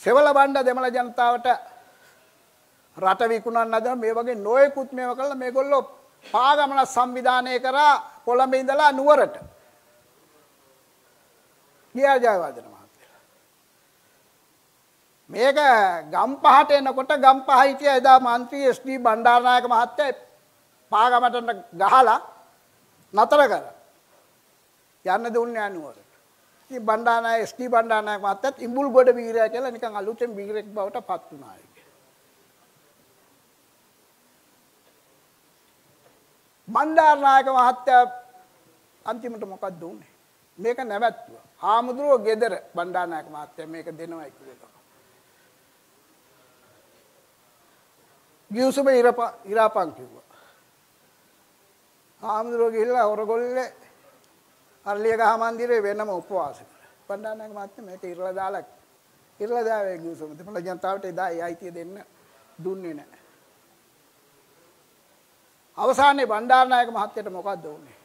සෙවල බණ්ඩ දෙමළ ජනතාවට රට විකුණන්න හදන මේ වගේ නොයෙකුත් මේව කළා මේගොල්ලෝ පාගමන සංවිධානය කරා කොළඹ ඉඳලා නුවරට. ගියා ජයවර්ධන මහත්තයා. මේක ගම්පහට එනකොට ගම්පහ හිටිය එදා මන්ත්‍රී එස්.ඩී. බණ්ඩාරනායක මහත්තයා පාගමට ගහලා නතර කරා. යන්න දුන්නේ නුවරට. ඉතින් බණ්ඩාරනායක එස්.ඩී. බණ්ඩාරනායක මහත්තයාත් ඉඹුල්ගොඩ වීරයා කියලා නිකන් අලුතෙන් වීරෙක් බවට පත් වුණා. බණ්ඩාරනායක මහත්තයා අන්තිමට මොකක්ද උනේ? මේක නැවැත්තුවා. හාමුදුරුවෝ ගෙදර බණ්ඩාරනායක මහත්තයා මේක දෙනවා කියලා. ගියුසුම ඉරාපන් කිව්වා. හාමුදුරුවෝ ගිහිල්ලා ඔරගොල්ලේ අරලියගහ මන්දිරේ වෙනම උපවාස කරා. බණ්ඩාරනායක මහත්තයා මේක ඉරලා දාලා ඉරලා දාවේ ගියුසුම. දෙමළ ජනතාවට එදා ඒ අයිතිය දෙන්න දුන්නේ නැහැ. අවසානයේ බණ්ඩාරනායක මහත්තයට මොකක්ද වුනේ?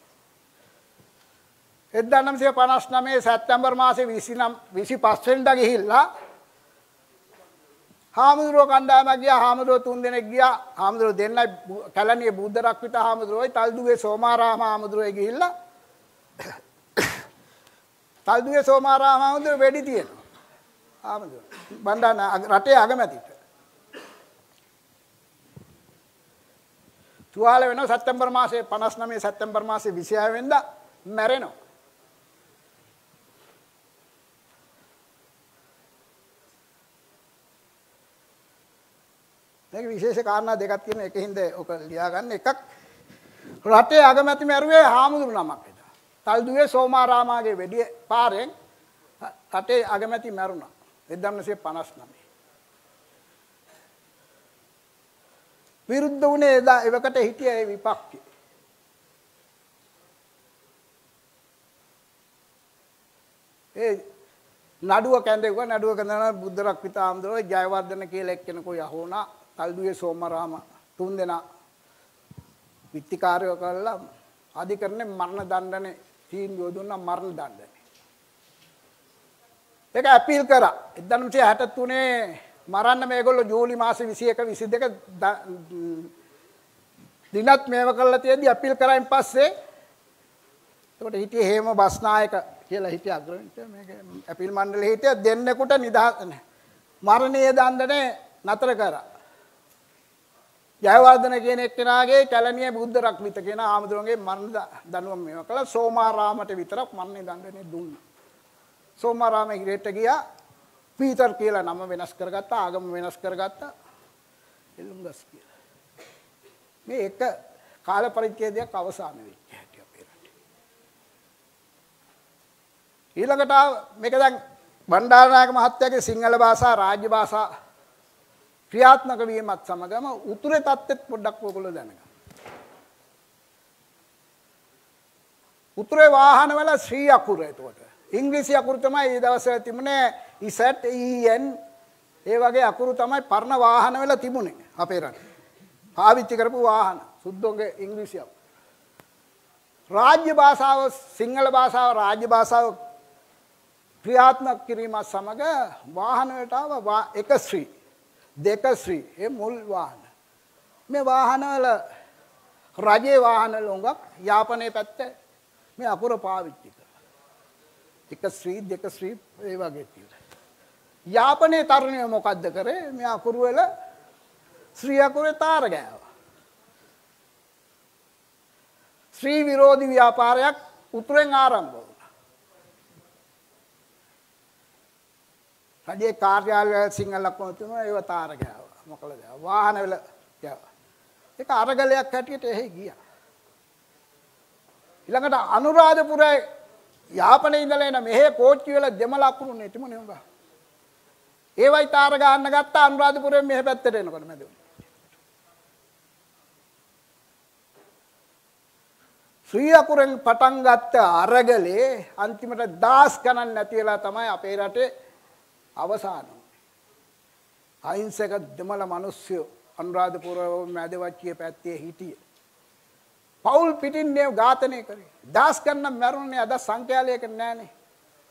1959 සැප්තැම්බර් මාසේ 29 25 වෙනිදා ගිහිල්ලා හාමුදුරුව කණ්ඩායමක් ගියා. හාමුදුරුව තුන් දෙනෙක් ගියා. හාමුදුරුව දෙන්නයි කැලණියේ බුද්ධ රක්විත හාමුදුරුවයි. තල්දුවේ සෝමාරාම හාමුදුරුවයි ගිහිල්ලා තල්දුවේ සෝමාරාම හාමුදුරුව වෙඩි තියෙනවා. හාමුදුරුව. බණ්ඩාර රටේ අගමැතිට තුවාල වෙනවා සැප්තැම්බර් මාසේ 59 සැප්තැම්බර් මාසේ 26 වෙනිදා මැරෙනවා. මේක විශේෂ කාරණා දෙකක් තියෙන එකකින්ද ඔක ලියා ගන්න එකක් රටේ අගමැති මැරුවේ හාමුදුරු නමක් එදා. තල්දුවේ සෝමාරාමාගේ වෙඩිය පාරෙන් රටේ අගමැති මැරුණා 1959. විරුද්ධ වුණේ එදා එවකට හිටිය ඒ විපක්කේ. ඒ නඩුව කැඳෙව්ව නඩුව කැඳන බුද්ධ රක්විත ආම්දරෝ ජයවර්ධන කියලා එක්කෙනෙකු යහුණා තල්දුවේ සෝමරාම තුන් දෙනා විත්තිකාරයෝ කළා අධිකරණේ මරණ දඬනේ තීන්දුව දුන්නා මරණ දඬනේ. ඒක අපීල් කරා 1963 මරන්න මේගොල්ලෝ ජූලි මාසේ 21 22 දිනත් මේව කළා තියදී අපීල් කරායින් පස්සේ එතකොට හිටියේ හේම බස්නායක කියලා හිටිය අග්‍රවින්ට මේක අපීල් මණ්ඩලයේ හිටිය දෙන්නෙකුට නිදහස් මරණීය දණ්ඩනේ නතර කරා. ජයවර්ධන කියන එක්කෙනාගේ කැලණියේ බුද්ධ රක්මිත කියන ආමතුරුන්ගේ මරණ දඬුවම මේව කළා සෝමාරාමට විතරක් මරණීය දණ්ඩනේ දුන්නා. සෝමාරාම ඉරේට ගියා පීටර් කියලා නම වෙනස් කරගත්තා ආගම වෙනස් කරගත්තා එල්ලුම්ගස් කියලා. මේ එක කාල පරිච්ඡේදයක් අවසන් වෙච්ච හැටි අපේ රටේ. ඊළඟට මේක දැන් බණ්ඩාරනායක මහත්තයාගේ සිංහල භාෂා රාජ්‍ය භාෂා ක්‍රියාත්මක වීමත් සමගම උතුරේ தත්ත්වෙත් පොඩ්ඩක් ඔයගොල්ලෝ දැනගන්න. උතුරේ වාහනවල ශ්‍රී අකුර එතකොට. ඉංග්‍රීසි අකුරු තමයි ඒ දවස්වල තිබුණේ e ඉසට් ඊඑන් ඒ වගේ අකුරු තමයි පරණ වාහන වල තිබුණේ අපේ රටේ. පාවිච්චි කරපු වාහන සුද්ධෝගේ ඉංග්‍රීසි අකුරු. රාජ්‍ය භාෂාව සිංහල භාෂාව රාජ්‍ය භාෂාව ක්‍රියාත්මක කිරීමත් සමග වාහන වලට ආව එක ශ්‍රී දෙක ශ්‍රී ඒ මුල් වාහන. මේ වාහන වල රජයේ වාහන වල උඟක් යාපනයේ පැත්තේ මේ අකුර පාවිච්චි කරා. එක ශ්‍රී දෙක ශ්‍රී ඒ වගේ කියලා. යාපනයේ තරුණය මොකද්ද කරේ? මේ අකුරු වල ශ්‍රී අකුරේ තාර ගෑවා. ශ්‍රී විරෝධී ව්‍යාපාරයක් උතුරෙන් ආරම්භ වුණා. රජයේ කාර්යාලය සිංහල ලක්ෂණ තුන ඒව තාර ගෑවා. මොකද වාහන වල ගෑවා. ඒක අරගලයක් හැටියට එහෙ ගියා. ඊළඟට අනුරාධපුරයේ යාපනයේ ඉඳලා එන මෙහෙ කෝච්චි වල දෙමළ අකුරු නේ තිබුණේ උඹ. ඒවයි තාර ගන්න ගත්තා අනුරාධපුරයෙන් මෙහෙ පැත්තට එනකොට මැදුනේ. ශ්‍රී අකුරෙන් පටන් ගත්ත අරගලේ අන්තිමට දාස් ගණන් නැති වෙලා තමයි අපේ රටේ අවසාන අහිංසක දෙමළ මිනිස්සු අනුරාධපුර මැදවච්චිය පැත්තේ හිටියේ. පවුල් පිටින් මේ ඝාතනය කරේ. දාස් ගණන් මැරුණේ අද සංඛ්‍යාලයක නෑනේ.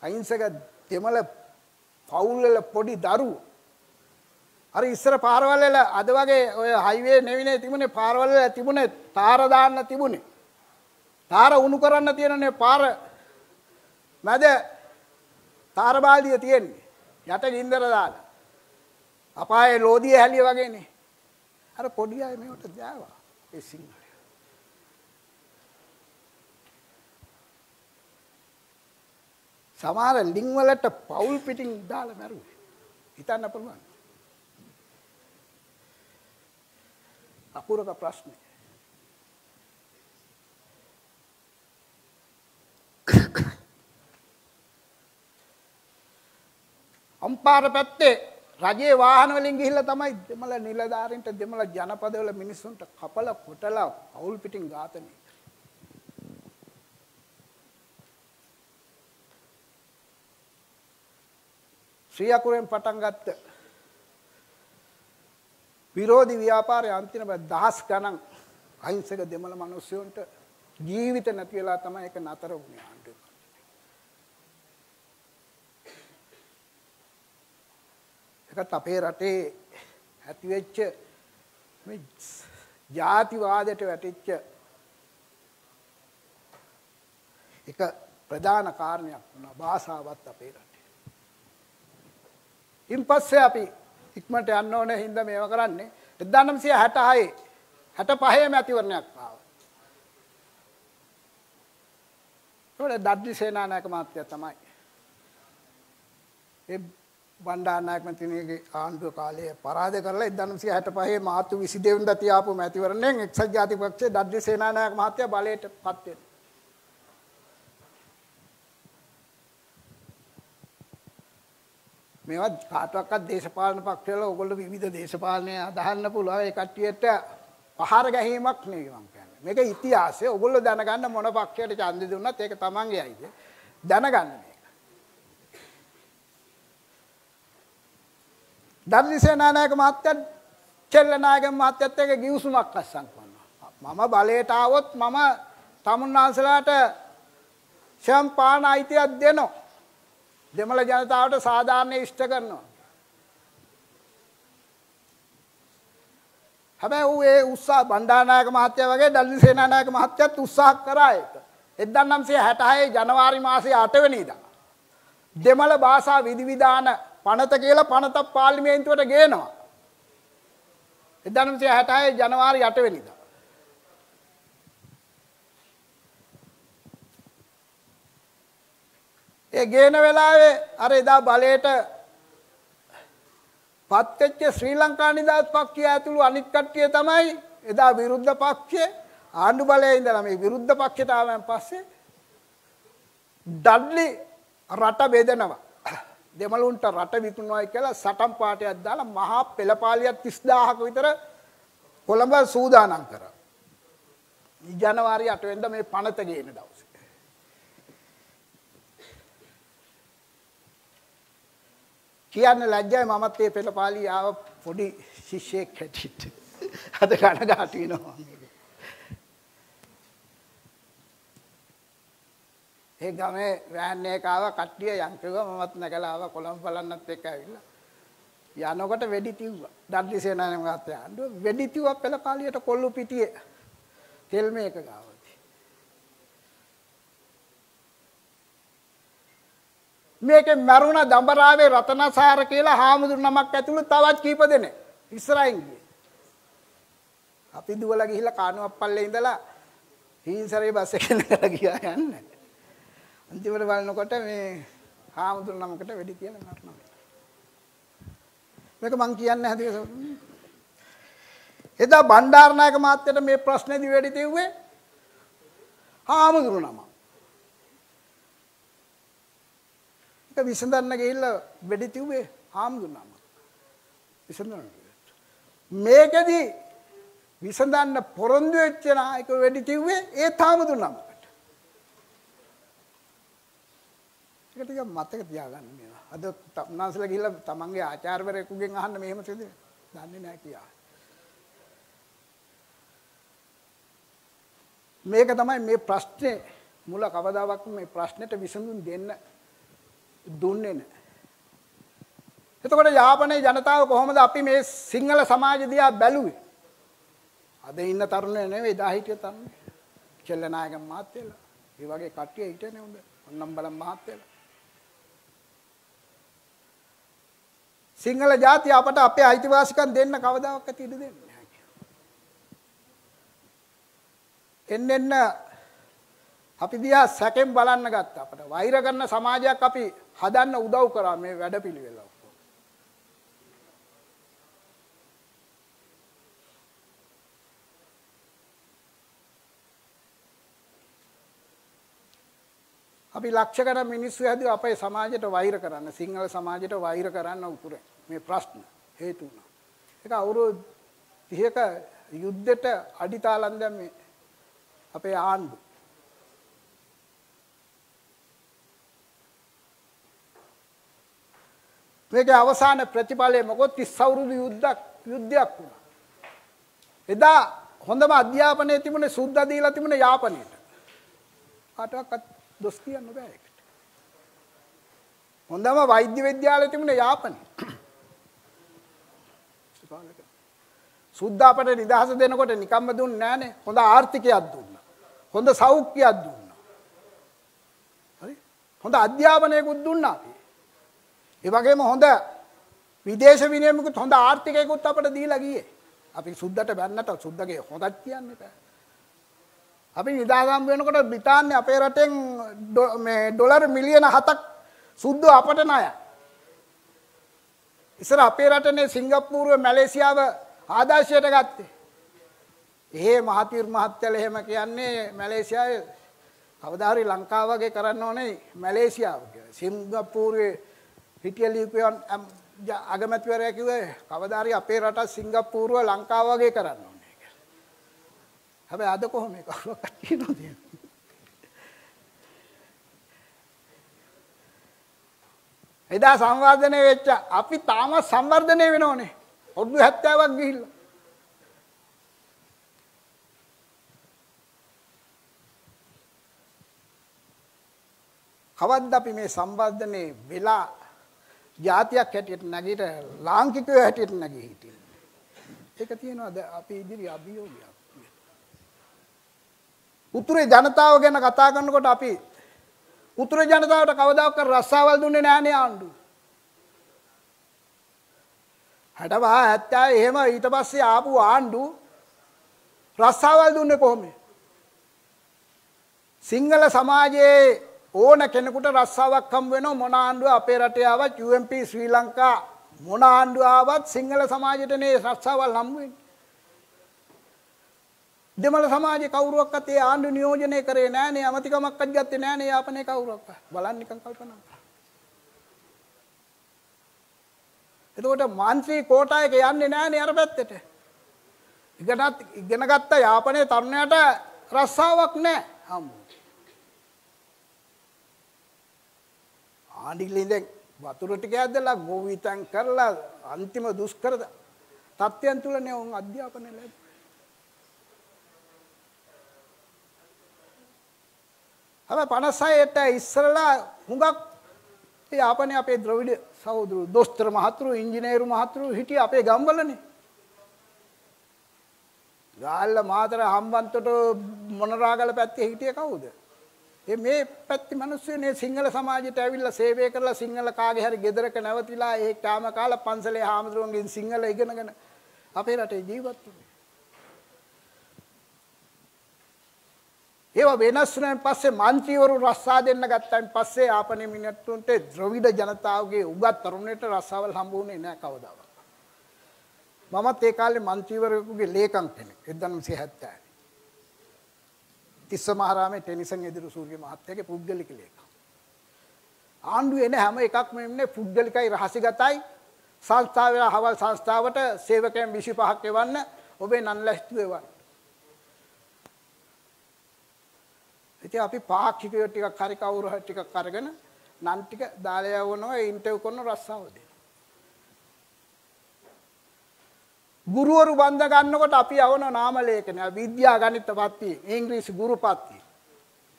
අහිංසක දෙමළ පවුල් වල පොඩි දරුවෝ අර ඉස්සර පාරවල් වල අද වගේ ඔය හයිවේ නෙවිනේ තිබුණේ පාරවල් වල තිබුණේ තාර දාන්න තිබුණේ. තාර උණු කරන්න තියෙනනේ පාර මැද තාර බාල්දිය තියෙන්නේ. යට ගින්දර දාලා. අපායේ ලෝදිය හැලිය වගේනේ. අර පොඩි අය මේකට දාවා. ඒ සිංහල. සමහර ලිං වලට පවුල් පිටින් දාලා මැරුවේ. හිතන්න පුළුවන්. අපූරක ප්‍රශ්නේ. අම්පාර පැත්තේ රජයේ වාහන වලින් ගිහිල්ලා තමයි දෙමළ නිලධාරීන්ට දෙමළ ජනපදවල මිනිස්සුන්ට කපල කොටලා අවුල් පිටින් ඝාතනය. ශ්‍රී අකුරෙන් පටන් ගත්ත විරෝධී ව්‍යාපාරයේ අන්තිම දහස් ගණන් අහිංසක දෙමළ මිනිස්සුන්ට ජීවිත නැති වෙලා තමයි ඒක නතර වුණේ ආණ්ඩුව. ඒකත් අපේ රටේ ඇති වෙච්ච මේ ජාතිවාදයට වැටිච්ච එක ප්‍රධාන කාරණයක් වුණා භාෂාවත් අපේ රටේ. ඉන් පස්සේ අපි ඉක්මනට යන්න ඕනේ හින්දා මේව කරන්නේ 1966 65 මැතිවරණයක් ආවා. ඒවල දඩ්ලි සේනානායක මහත්තයා තමයි. ඒ බණ්ඩාරනායක මැතිණියගේ ආණ්ඩුව කාලයේ පරාද කරලා 1965 මාර්තු 22 වෙනිදා තියාපු මැතිවරණයෙන් එක්සත් ජාතික පක්ෂයේ දඩ්ලි සේනානායක මහත්තයා බලයට පත් වෙනවා. මේවත් කාටවත් දේශපාලන පක්ෂවල ඕගොල්ලෝ විවිධ දේශපාලනය අදහන්න පුළුවන් ඒ කට්ටියට පහර ගැනීමක් නෙවෙයි මම කියන්නේ. මේක ඉතිහාසය. ඕගොල්ලෝ දැනගන්න මොන පක්ෂයට ඡන්දෙ දුන්නත් ඒක තමන්ගේ අයිතිය. දැනගන්න මේක. ධර්මසේනානායක මහත්තයා චෙල්ලනායක මහත්තයත් එක්ක ගිවිසුමක් අස්සම් කරනවා. මම බලයට ආවොත් මම තමුන්නාන්සලාට ෂම්පාන අයිතියක් දෙනවා. දෙමළ ජනතාවට සාධාරණය ඉෂ්ට කරනවා. හැබැයි ඌ ඒ උත්සාහ බණ්ඩාරනායක මහත්තයා වගේ ඩල්ලි සේනානායක මහත්තයත් උත්සාහ කරා ඒක. 1966 ජනවාරි මාසයේ 8 වෙනිදා දෙමළ භාෂා විධිවිධාන පනත කියලා පනතක් පාර්ලිමේන්තුවට ගේනවා. 1966 ජනවාරි 8 වෙනිදා. ගේන වෙලාවේ අර එදා බලයට පත්වෙච්ච ශ්‍රී ලංකා නිදහස් පක්ෂය ඇතුළු අනිත් කට්ටිය තමයි එදා විරුද්ධ පක්ෂය ආණ්ඩු බලයේ ඉඳලා මේ විරුද්ධ පක්ෂයට ආවන් පස්සේ ඩඩ්ලි රට බෙදනවා දෙමළුන්ට රට විකුණුවයි කියලා සටන් පාටයක් දාලා මහා පෙළපාලියක් 30000ක විතර කොළඹ සූදානම් කරා. ජනවාරි 8 වෙනිදා මේ පනත ගේන දවසේ. කියන්න ලැජ්ජයි මමත් ඒ පෙළපාලි ආව පොඩි ශිෂ්‍යයෙක් හැටියට. අද කනගාටු වෙනවා. ඒ ගමේ වෑන් එකක් ආව කට්ටිය යන් කිව්වා මමත් නැගලා ආවා කොළඹ බලන්නත් එක්ක ඇවිල්ලා. යනකොට වෙඩි තිව්වා. ඩඩ්ලි සේනානායක මහත්තයා අඬුව වෙඩි තිව්වා පෙළපාලියට කොල්ලු පිටියේ. තෙල් මේක ගාවදී. මේකේ මරුණ දඹරාවේ රතනසාර කියලා හාමුදුරු නමක් ඇතුළු තවත් කීප දෙනෙක් ඉස්සරහින් ගියේ. අපි දුවලා ගිහිල්ලා කානුවක් පල්ලේ ඉඳලා හීන්සරේ බස් එකෙන් කරලා ගියා යන්නේ. අන්තිමට බලනකොට මේ හාමුදුරු නමකට වෙඩි කියලා මරනවා. මේක මං කියන්නේ හැදුවේ එදා බණ්ඩාරනායක මහත්තයට මේ ප්‍රශ්නේදී වෙඩි තිව්වේ හාමුදුරු නම. ඒක විසඳන්න ගිහිල්ලා වෙඩි තිව්වේ හාමුදුරු නම. විසඳන්න. මේකෙදි විසඳන්න පොරොන්දු වෙච්ච නායක වෙඩි තිව්වේ ඒ හාමුදුරු නම. ඒක ටික මතක තියාගන්න මේවා. අද තම්නාසලා ගිහිල්ලා තමන්ගේ ආචාර්යවරයෙකුගෙන් අහන්න මෙහෙම සිදුවේ. දන්නේ නැහැ කියා. මේක තමයි මේ ප්‍රශ්නේ මුල කවදාවත් මේ ප්‍රශ්නෙට විසඳුම් දෙන්න දුන්නේ නැහැ. එතකොට යාපනයේ ජනතාව කොහොමද අපි මේ සිංහල සමාජ දිහා බැලුවේ? අද ඉන්න තරුණයෝ නෙවෙයි එදා හිටිය තරුණයෝ. කෙල්ලනායක මහත්තයලා. ඒ වගේ කට්ටිය හිටියනේ හොඳ. ඔන්නම් බලන් මහත්තයලා. සිංහල ජාතිය අපට අපේ අයිතිවාසිකම් දෙන්න කවදාවත් ඉඩ දෙන්නේ නැහැ. එන්න එන්න අපි දිහා සැකෙන් බලන්න ගත්තා. අපට වෛර කරන සමාජයක් අපි හදන්න උදව් කරා මේ වැඩපිළිවෙල. අපි ලක්ෂ ගණන් මිනිස්සු හැදුවා අපේ සමාජයට වෛර කරන්න සිංහල සමාජයට වෛර කරන්න උතුරේ මේ ප්‍රශ්න හේතු වුණා. ඒක අවුරුදු 30ක යුද්ධෙට අඩිතාලම් දැම්මේ අපේ ආණ්ඩු. මේකේ අවසාන ප්‍රතිඵලය මොකොත් 30 අවුරුදු යුද්ධයක් යුද්ධයක් වුණා. එදා හොඳම අධ්‍යාපනය තිබුණේ සුද්ධ දීලා තිබුණේ යාපනයට. කාටවත් දොස් කියන්න බෑ ඒකට. හොඳම වෛද්‍ය විද්‍යාලය තිබුණේ යාපනයේ. සුද්ධ අපට නිදහස දෙනකොට නිකම්ම දුන්නේ නෑනේ. හොඳ ආර්ථිකයක් දුන්නා. හොඳ සෞඛ්‍යයක් දුන්නා. හරි? හොඳ අධ්‍යාපනයකුත් දුන්නා අපි. ඒ වගේම හොඳ විදේශ විනිමයකුත් හොඳ ආර්ථිකයකුත් අපට දීලා ගියේ. අපි සුද්ධට බැන්නට සුද්ධගේ හොඳක් කියන්න බෑ. අපි නිදාගම් වෙනකොට බ්‍රිතාන්‍ය අපේ රටෙන් මේ ඩොලර් මිලියන 7ක් සුද්ධ අපට ණයයි. ඉස්සර අපේ රටනේ සිංගප්පූරුව මැලේසියාව ආදර්ශයට ගත්තේ. එහෙ මහතිර් මහත්තයල එහෙම කියන්නේ මැලේසියාවේ කවදා හරි ලංකාව වගේ කරන්න ඕනේ මැලේසියාව කියලා. සිංගප්පූරුවේ හිටිය ලියුපියන් අගමැතිවරයා කිව්වේ කවදා හරි අපේ රට සිංගප්පූරුව ලංකාව වගේ කරන්න ඕනේ. හැබැයි අද කොහොම මේ කවුරක්වත් කියනවද එදා සංවර්ධනය වෙච්ච අපි තාම සංවර්ධනය වෙනවනේ. අවුරුදු 70ක් ගිහිල්ලා. කවද්ද අපි මේ සංවර්ධනයේ වෙලා જાතියක් හැටියට නැගීට ලාංකිකයෝ හැටියට නැගී හිටින්නේ ඒක තියෙනවා අපි ඉදිරි අභියෝගයක් උතුරේ ජනතාව ගැන කතා කරනකොට අපි උතුරේ ජනතාවට කවදාකවත් රස්සාවල් දුන්නේ නැහනේ ආණ්ඩුව. 65 70 එහෙම ඊට පස්සේ ආපු ආණ්ඩු රස්සාවල් දුන්නේ කොහොමද? සිංහල සමාජයේ ඕන කෙනෙකුට රස්සාවක් හම් වෙනව මොන ආණ්ඩුව අපේ රටේ ආවත් UMP ශ්‍රී ලංකා මොන ආණ්ඩුව ආවත් සිංහල සමාජයට නේ රස්සාවල් හම් වෙන්නේ. දෙමළ සමාජයේ කවුරුවක්වත් ඒ ආණ්ඩු නියෝජනය කරේ නෑනේ අමතිකමක්වත් ගත්තේ නෑනේ යාපනයේ කවුරුවක්වත් බලන්න නිකන් කල්පනා කරා. එතකොට මාන්ත්‍රී කෝටා එක යන්නේ නෑනේ අර පැත්තට. ඉගෙනත් ඉගෙන ගත්ත යාපනයේ තරුණයට රස්සාවක් නෑ හම්බු. ආණ්ඩිලින්දෙන් වතුර ටික ඇදලා ගෝවිතං කරලා අන්තිම දුෂ්කර තත්ත්වයන් තුලනේ උන් අධ්‍යාපනය ලැබුවේ. හැබැයි 56ට ඉස්සරලා හුඟක් ඒ යාපනයේ අපේ ද්‍රවිඩ සහෝදරු දොස්තර මහතුරු ඉංජිනේරු මහතුරු හිටිය අපේ ගම්වලනේ. ගාල්ල මාතර හම්බන්තොට මොනරාගල පැත්තේ හිටිය කවුද? මේ පැත්ති මිනිස්සුනේ සිංහල සමාජයට ඇවිල්ලා සේවය කරලා සිංහල කාගේ හරි ගෙදරක නැවතිලා ඒ කාම කාලා පන්සලේ හාමුදුරුවන්ගෙන් සිංහල ඉගෙනගෙන අපේ රටේ ජීවත් වුණා. ඒවා වෙනස් වුණාන් පස්සේ മന്ത്രിවරු රස්සා දෙන්න ගත්තාන් පස්සේ ආපනේ මිනිත්තුන්ට ද්‍රවිඩ ජනතාවගේ උගත් තරුණයට රස්සාවල් හම්බ වුණේ නැහැ කවදාවත්. මමත් ඒ කාලේ മന്ത്രിවරයෙකුගේ ලේකම් කෙනෙක් 1970 තිස්ස මහරාමේ ටෙනිසන් එදිරු සූර්ය මහත්තයාගේ පුද්ගලික ලේකම්. ආණ්ඩුවේ එන හැම එකක්ම එන්නේ පුද්ගලිකයි රහසිගතයි සංස්ථාවේ හවල් සංස්ථාවට සේවකයන් 25ක් එවන්න ඔබේ නන්ලැස්තු එවන්න. ඉතින් අපි පාක්ෂිකයෝ ටිකක් හරි කවුරු හරි ටිකක් අරගෙන නන් ටික දාලා යවනවා ඉන්ටර්වයුව කරන රස්සාව දෙනවා. ගුරුවරු බන්ධ ගන්නකොට අපි අවන නාමලේකන විද්‍යා ගනිත පත්ති ඉංග්‍රීසි ගුරු පත්ති.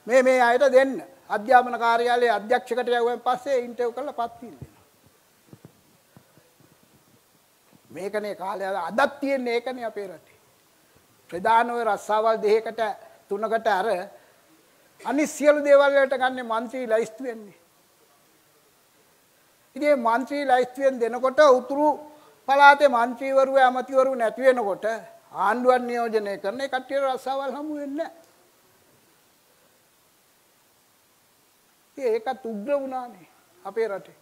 මේ මේ අයට දෙන්න අධ්‍යාපන කාරයාලේ අධ්‍යක්ෂකට යැවෙන් පස්සේ ඉන්ටව් කළ පත්තිල් දෙෙන. මේකනේ කාලයාල අදත් තියෙන් ඒකන අපේ රට. ප්‍රධානුව රස්සාවල් දෙහකට තුනකට ඇර අනි සියලු දේවල්ලට ගන්න මන්ත්‍රී ලයිස්තු වෙන්නේ. ඉදේ මන්ත්‍රී ලයිස්තුවෙන් දෙනකොට උතුරු පලාතේ මන්ත්‍රීවරු ඇමතිවරු නැති වෙනකොට ආණ්ඩුවන් නියෝජනය කරන කට්ටියට රස්සාවල් හමු වෙන්න. ඒකත් උග්‍ර වුණානේ අපේ රටේ.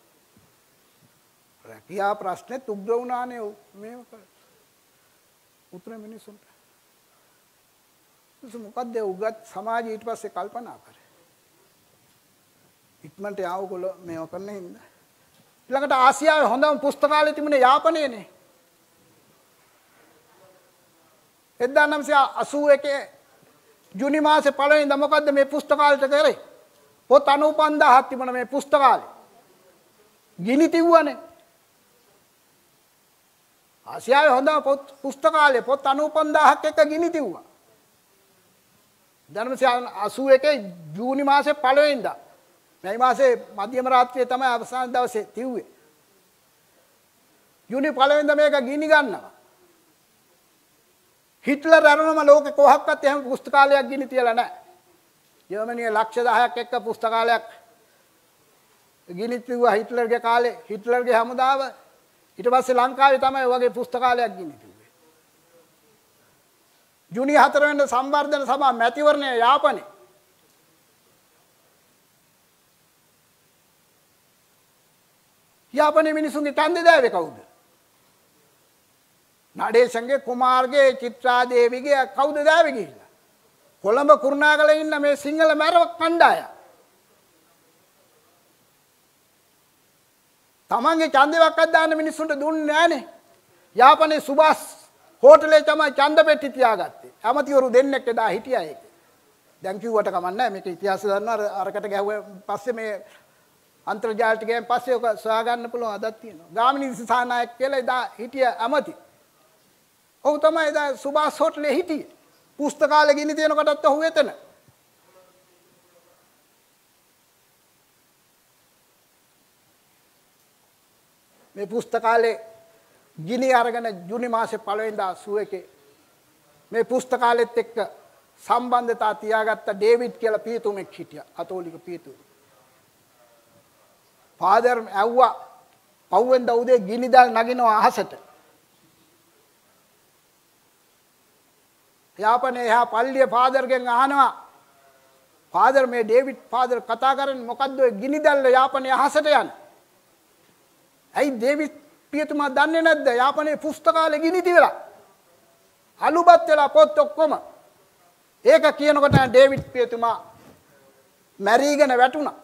රැකියා ප්‍රශ්නේ උග්‍ර වුණානේ මේ උතුර මිනිසුන්ට. මොකක්ද උගත් සමාජ ඊට පස්සේ කල්පනා කර. ඉක්මට යාවකොල මේව කරන හින්දා ඊළඟට ආසියාවේ හොඳම පුස්තකාලය තිබුණේ යාපනයේනේ. 1981 ජුනි මාසේ පළවෙනිදා මොකද්ද මේ පුස්තකාලයට කරේ? පොත් 95000ක් තිබුණ මේ පුස්තකාලේ. ගිනි තිව්වනේ. ආසියාවේ හොඳම පොත් පුස්තකාලේ පොත් 95000ක් එක ගිනි තිව්වා. ධර්මසේ 81 ජූනි මාසේ පළවෙනිදා මේ මාසේ මධ්‍යම රාත්‍රියේ තමයි අවසාන දවසේ තිව්වේ. ජූනි පළවෙනිදා මේක ගිනි ගන්නවා. හිට්ලර් අරනම ලෝකේ කොහක්වත් එහෙම පුස්තකාලයක් ගිනි තියලා නැහැ. ජර්මනියේ ලක්ෂ 10ක් එක්ක පුස්තකාලයක් ගිනි තිව්වා හිට්ලර්ගේ කාලේ හිට්ලර්ගේ හමුදාව ඊට පස්සේ ලංකාවේ තමයි වගේ පුස්තකාලයක් ගිනි තිබ්බේ. ජූනි 4 වෙනිදා සම්වර්ධන සභා මැතිවරණය යාපනයේ යාපනයේ මිනිසුන්ගේ ඡන්දය දැවේ කවුද? නඩේසන්ගේ කුමාර්ගේ චිත්‍රා දේවිගේ කවුද දැවේ ගිහිල්ලා? කොළඹ කුරුණාගල ඉන්න මේ සිංහල මැරව කණ්ඩායම්. තමන්ගේ ඡන්දයක්වත් දාන්න මිනිස්සුන්ට දුන්නේ නැහනේ. යාපනයේ සුභාස් හෝටලේ තමයි ඡන්ද පෙට්ටි තියාගත්තේ. ඇමතිවරු දෙන්නෙක් එදා හිටියා ඒකේ. දැන් කිව්වට කමක් නැහැ මේක ඉතිහාසය දන්නවා අරකට ගැහුවා පස්සේ මේ අන්තර්ජාලයට ගියන් පස්සේ ඔක සොයාගන්න පුළුවන් අදක් තියෙනවා. ගාමිණී දිසානායක කියලා එදා හිටිය ඇමති. ඔහු තමයි එදා සුභාස් හෝටලේ හිටියේ. පුස්තකාලේ ගිනි තියෙන කොටත් ඔහු එතන. මේ පුස්තකාලේ ගිනි අරගෙන ජුනි මාසේ පළවෙනිදා 81 මේ පුස්තකාලෙත් එක්ක සම්බන්ධතා තියාගත්ත ඩේවිඩ් කියලා පියතුමෙක් හිටියා. කතෝලික පියතුමෙක්. ෆාදර් ඇව්වා පව්වෙන්ද උදේ ගිනිදල් නගිනවා අහසට. යාපනයේ එහා පල්ලිය ෆාදර්ගෙන් අහනවා ෆාදර් මේ ඩේවිඩ් ෆාදර් කතා කරන්නේ මොකද්ද ඔය ගිනිදල්ල යාපනයේ අහසට යන්නේ? ඇයි ඩේවිඩ් පියතුමා දන්නේ නැද්ද යාපනයේ පුස්තකාලේ ගිනි තියලා? අලුබත් වෙලා පොත් ඔක්කොම. ඒක කියනකොට ඩේවිඩ් පියතුමා මැරීගෙන වැටුණා.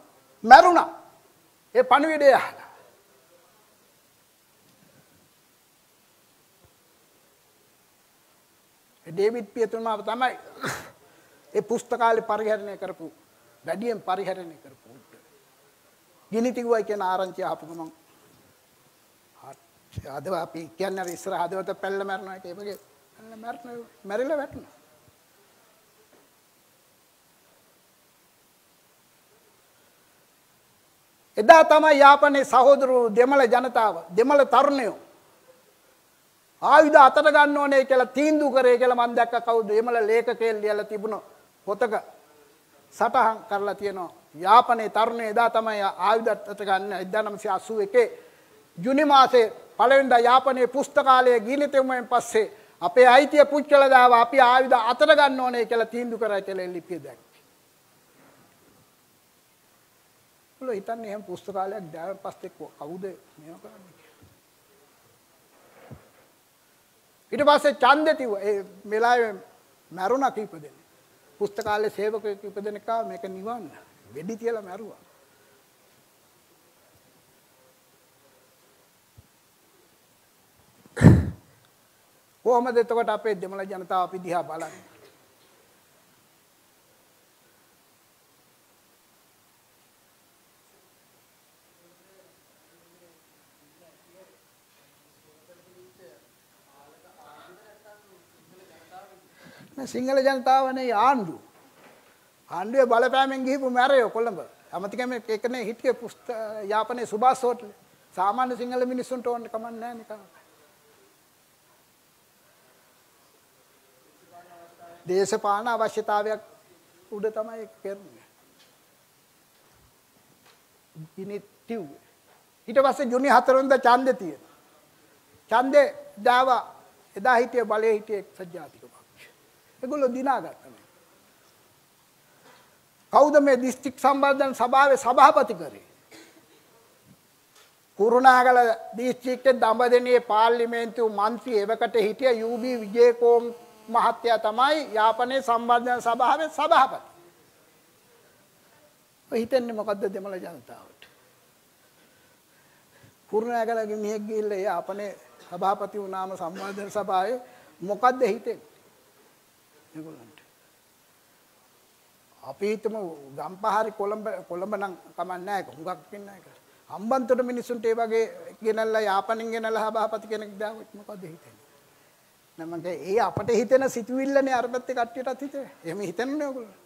මැරුණා. ඒ පණිවිඩය අහලා. ඩේවිඩ් පියතුමා තමයි *coughs* ඒ පුස්තකාලේ පරිහරණය කරපු වැඩියෙන් පරිහරණය කරපු ගිනි තිගුවයි කියන ආරංචිය ආපු ගමන් අද අපි කියන්නේ අර ඉස්සර හදවත පැල්ල මරනවා එක. ඒ වගේ පැල්ල මරන මැරිලා වැටුණා. එදා තමයි යාපනයේ සහෝදරු දෙමළ ජනතාව දෙමළ තරුණයෝ ආයුධ අතට ගන්න ඕනේ කියලා තීන්දුව කරේ කියලා මම දැක්ක කවුද? දෙමළ ලේඛකයෙක් ලියලා තිබුණ පොතක සටහන් කරලා තියෙනවා. යාපනයේ තරුණයෝ එදා තමයි ආයුධ අතට ගන්න 1981 ජුනි මාසේ පළවෙනිදා යාපනයේ පුස්තකාලය ගිනි තෙමුවෙන් පස්සේ අපේ අයිතිය පුච්චලා දාවා අපි ආයුධ අතට ගන්න ඕනේ කියලා තීන්දුව කරා කියලා ලිපිය දැක්කේ. ඔයගොල්ලෝ හිතන්නේ එහෙම පුස්තකාලයක් දාන පස්සේ කවුද මේව කරන්නේ ඊට පස්සේ ඡන්දේ තිව ඒ මෙලාවේ මැරුණා කීප දෙනෙක් පුස්තකාලේ සේවකයෙක් කීප දෙනෙක් ආව මේක නිවන්න. වෙඩි තියලා මැරුවා. කොහොමද එතකොට අපේ දෙමළ ජනතාව අපි දිහා බලන්නේ? සිංහල ජනතාවනේ ආණ්ඩු. ආණ්ඩුවේ බලපෑමෙන් ගිහිපු මැරයෝ කොළඹ. ඇමතිකම එකනේ හිටියේ පුස්ත යාපනයේ සුභාස් හෝටල්. සාමාන්‍ය සිංහල මිනිස්සුන්ට ඕන කමක් නැහැ නිකන්. දේශපාලන අවශ්‍යතාවයක් උඩ තමයි කරන්නේ. ඉනිටිව්. ඊට පස්සේ ජුනි 4 වෙනිදා ඡන්දේ තියෙනවා. ඡන්දේ දාවා එදා හිටිය බලයේ හිටිය එක්සත් ජාතික ඒගොල්ලෝ දිනාගත්තා මේ. කවුද මේ දිස්ත්‍රික් සම්බන්ධන සභාවේ සභාපති කරේ? කුරුණාගල දිස්ත්‍රික්කයේ දඹදෙණියේ පාර්ලිමේන්තු මන්ත්‍රී එවකට හිටිය යූ.බී. විජේකෝම් මහත්තයා තමයි යාපනයේ සම්බන්ධන සභාවේ සභාපති. ඔය හිතන්නේ මොකද්ද දෙමළ ජනතාවට? කුරුණාගලගේ මියෙක් ගිහිල්ලා යාපනයේ සභාපති වුණාම සම්බන්ධන සභාවේ මොකද්ද හිතෙන්නේ? ඒගොල්ලන්ට. අපි හිතමු ගම්පහරි කොළඹ කොළඹ නම් කමන්නේ නැහැ හුඟක් ඉන්නේ නැහැ. හම්බන්තොට මිනිස්සුන්ට ඒ වගේ ගෙනල්ලා යාපනින් ගෙනල්ලා සභාපති කෙනෙක් දාවොත් මොකද හිතෙන්නේ? නමක ඒ අපට හිතෙන සිතුවිල්ලනේ අර පැත්තේ කට්ටියටත් හිතේ. එහෙම හිතන්නේ ඔයගොල්ලෝ.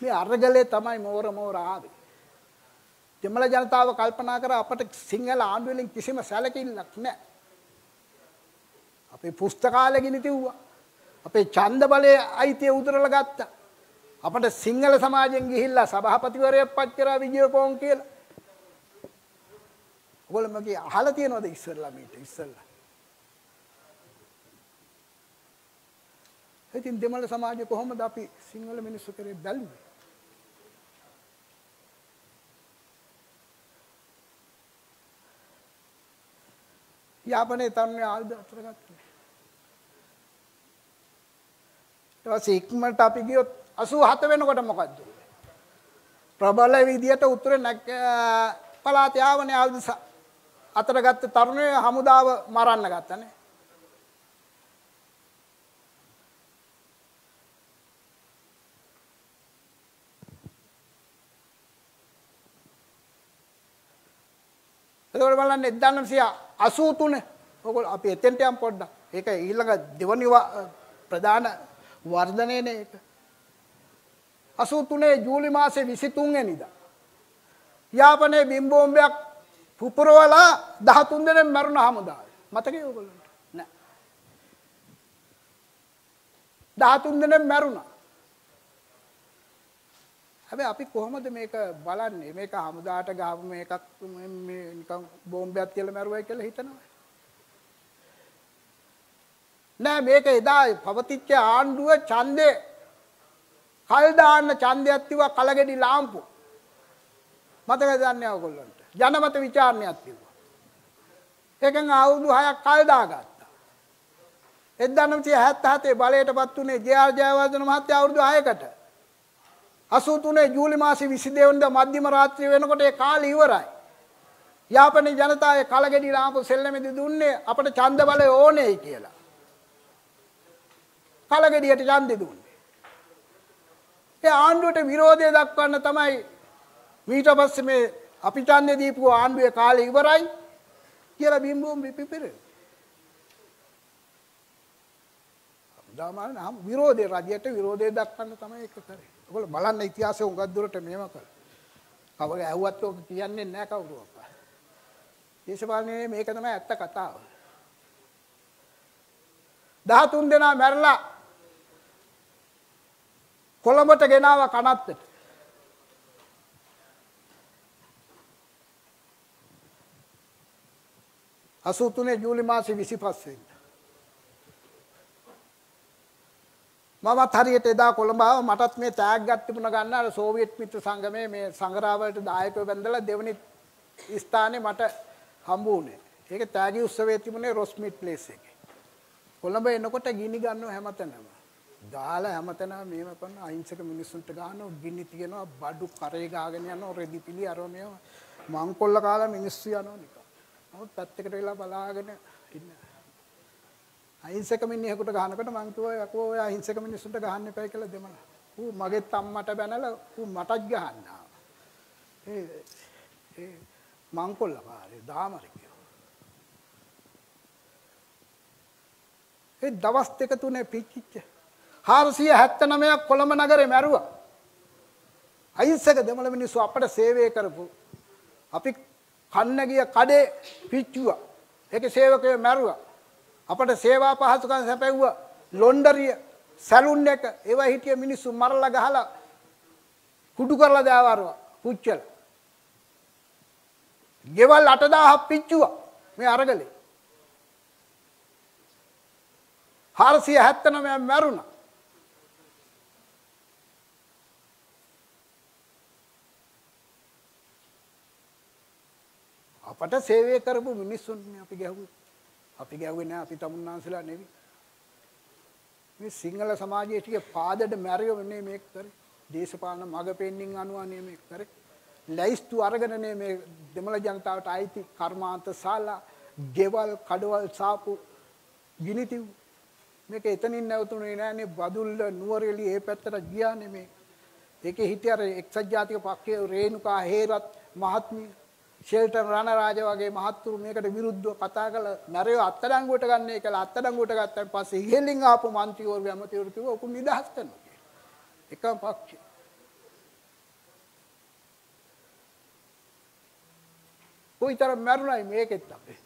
මේ අරගලේ තමයි මෝර මෝර ආවේ. දෙමළ ජනතාව කල්පනා කර අපට සිංහල ආණ්ඩුවෙන් කිසිම සැලකිල්ලක් නැහැ. අපේ පුස්තකාලේ ගිනි තිව්වා. අපේ ඡන්ද බලයේ අයිතිය උදුරලා ගත්තා. අපට සිංහල සමාජයෙන් ගිහිල්ලා සභාපතිවරයෙක් පත් කරා විජයකෝන් කියලා. ඔයගොල්ලෝ මගේ අහලා තියෙනවද ඉස්සෙල්ලා මීට ඉස්සෙල්ලා? ඉතින් දෙමළ සමාජය කොහොමද අපි සිංහල මිනිස්සු කරේ බැලුවේ? යාපනයේ තරුණය ආයුධ අතර ගත්තා. ඊට පස්සේ ඉක්මනට අපි ගියොත් 87 වෙනකොට මොකද්ද? ප්‍රබල විදියට උතුරේ නැක් පළාතේ ආවනේ ආයුධ අතර ගත්ත තරුණය හමුදාව මරන්න ගත්තනේ. එතකොට බලන්න 1983 ඔයගොල්ලෝ අපි එතෙන්ට යම් පොඩ්ඩක්. ඒක ඊළඟ දෙවනි ප්‍රධාන වර්ධනයනේ ඒක. 83 ජූලි මාසේ 23 වෙනිදා. යාපනයේ බිම් බෝම්බයක් පුපුරවලා 13 දෙනෙක් මරුණ හමුදාවේ. මතකයි ඔයගොල්ලන්ට? නෑ. 13 දෙනෙක් මරුණා. හැබැයි අපි කොහොමද මේක බලන්නේ? මේක හමුදාට ගාපු මේකක් මේ නිකන් බෝම්බයක් කියලා මරුවයි කියලා හිතනවා. නෑ මේක එදා පවතිච්ච ආණ්ඩුව ඡන්දේ කල් දාන්න ඡන්දයක් තිබ්බා කලගෙඩි ලාම්පු. මතකද දන්නේ ඔයගොල්ලන්ට? ජනමත විචාරණයක් තිබ්බා. ඒකෙන් අවුරුදු 6ක් කල් දාගත්තා. 1977 බලයටපත් උනේ ජේ.ආර්. ජයවර්ධන මහත්තයා අවුරුදු 6කට. 83 ජූලි මාසේ 22 වෙනිදා මධ්‍යම රාත්‍රිය වෙනකොට ඒ කාලේ ඉවරයි. යාපනයේ ජනතාවේ කලගෙඩි ලාම්පු සෙල්ලමෙදි දුන්නේ අපට ඡන්ද බලය ඕනේයි කියලා. කලගෙඩියට ඡන්දෙ දුන්නේ. ඒ ආණ්ඩුවට විරෝධය දක්වන්න තමයි මීට පස්සේ මේ අපි ඡන්දෙ දීපු ආණ්ඩුවේ කාලේ ඉවරයි කියලා බිම්බුම් පිපිරේ. දාමාන විරෝධය රජයට විරෝධය දක්වන්න තමයි ඒක කරේ. ඔයගොල්ලෝ බලන්න ඉතිහාසය උගත් දුරට මේව කළා. කවුරු ඇහුවත් ඔක කියන්නේ නැහැ කවුරුවත්. දේශපාලනේ මේක තමයි ඇත්ත කතාව. 13 දෙනා මැරලා කොළඹට ගෙනාව කනත්තට. අසූතුනේ ජූලි මාසේ 25 වෙනිදා. මමත් හරියට එදා කොළඹ ආව මටත් මේ තෑග්ගක් තිබුණ ගන්න අර සෝවියට් මිත්‍ර සංගමයේ මේ සංග්‍රහවලට දායකව බැඳලා දෙවනි ස්ථානේ මට හම්බ වුණේ. ඒක තෑගි උත්සවයේ තිබුණේ රොස්මිට් ප්ලේස් එකේ. කොළඹ එනකොට ගිනි ගන්නව හැමතැනම. දාලා හැමතැනම මේව කරන අහිංසක මිනිස්සුන්ට ගන්නවා ගිනි තියනවා බඩු කරේ ගාගෙන යනවා රෙදි පිළි අරව මේව මංකොල්ල කාලා මිනිස්සු යනවා නිකන්. නමුත් පැත්තකට වෙලා බලාගෙන ඉන්නවා. අහිංසක මිනිහෙකුට ගහනකොට මං කිව්වා යකෝ ඔය අහිංසක මිනිස්සුන්ට ගහන්න එපා කියලා දෙමළ. ඌ මගෙත් අම්මට බැනලා ඌ මටත් ගහන්නා. ඒ ඒ මංකොල්ල කාරේ දාමරිකයෝ. ඒ දවස් දෙක තුනේ පිච්චිච්ච 479ක් කොළඹ නගරේ මැරුවා. අහිංසක දෙමළ මිනිස්සු අපට සේවය කරපු අපි කන්න ගිය කඩේ පිච්චුවා. ඒකේ සේවකයෝ මැරුවා. අපට සේවා පහසුකම් සැපෙව්වා. ලොන්ඩරිය සැලුන් එක ඒවා හිටිය මිනිස්සු මරලා ගහලා කුඩු කරලා දාවරවා පුච්චල. ගෙවල් 8000ක් පිච්චුවා මේ අරගලේ. 479 මැරුණා. අපට සේවය කරපු මිනිස්සුන් අපි ගැහුවේ. අපි ගැහුවේ නෑ අපි තමුන්නාන්සලා නෙවෙයි. මේ සිංහල සමාජයේ ටික පාදඩ මැරියෝ නේ මේක කරේ. දේශපාලන මග පෙන්නින් අනුවනේ මේක කරේ. ලැයිස්තු අරගෙනනේ මේ දෙමළ ජනතාවට අයිති කර්මාන්ත ශාලා, ගෙවල්, කඩවල් සාපු ගිනිතිව් මේක එතනින් නැවතුනේ නෑනේ බදුල්ල නුවරඑළිය ඒ පැත්තට ගියානේ මේ. ඒකේ හිටිය අර එක්සත් ජාතික පක්ෂයේ රේණුකා හේරත් මහත්මිය ෂෙල්ටන් රණරාජ වගේ මහත්තුරු මේකට විරුද්ධව කතා කළා මැරයෝ අත්අඩංගුවට ගන්න එක කියලා අත්අඩංගුවට ගත්තන් පස්සේ ඉහෙලින් ආපු മന്ത്രിවරු ඇමතිවරු කිව්වා ඔකු නිදහස් කරනවා කියලා. එකම පක්ෂය. කොයිතරම් මැරුණයි මේකෙත් අපේ.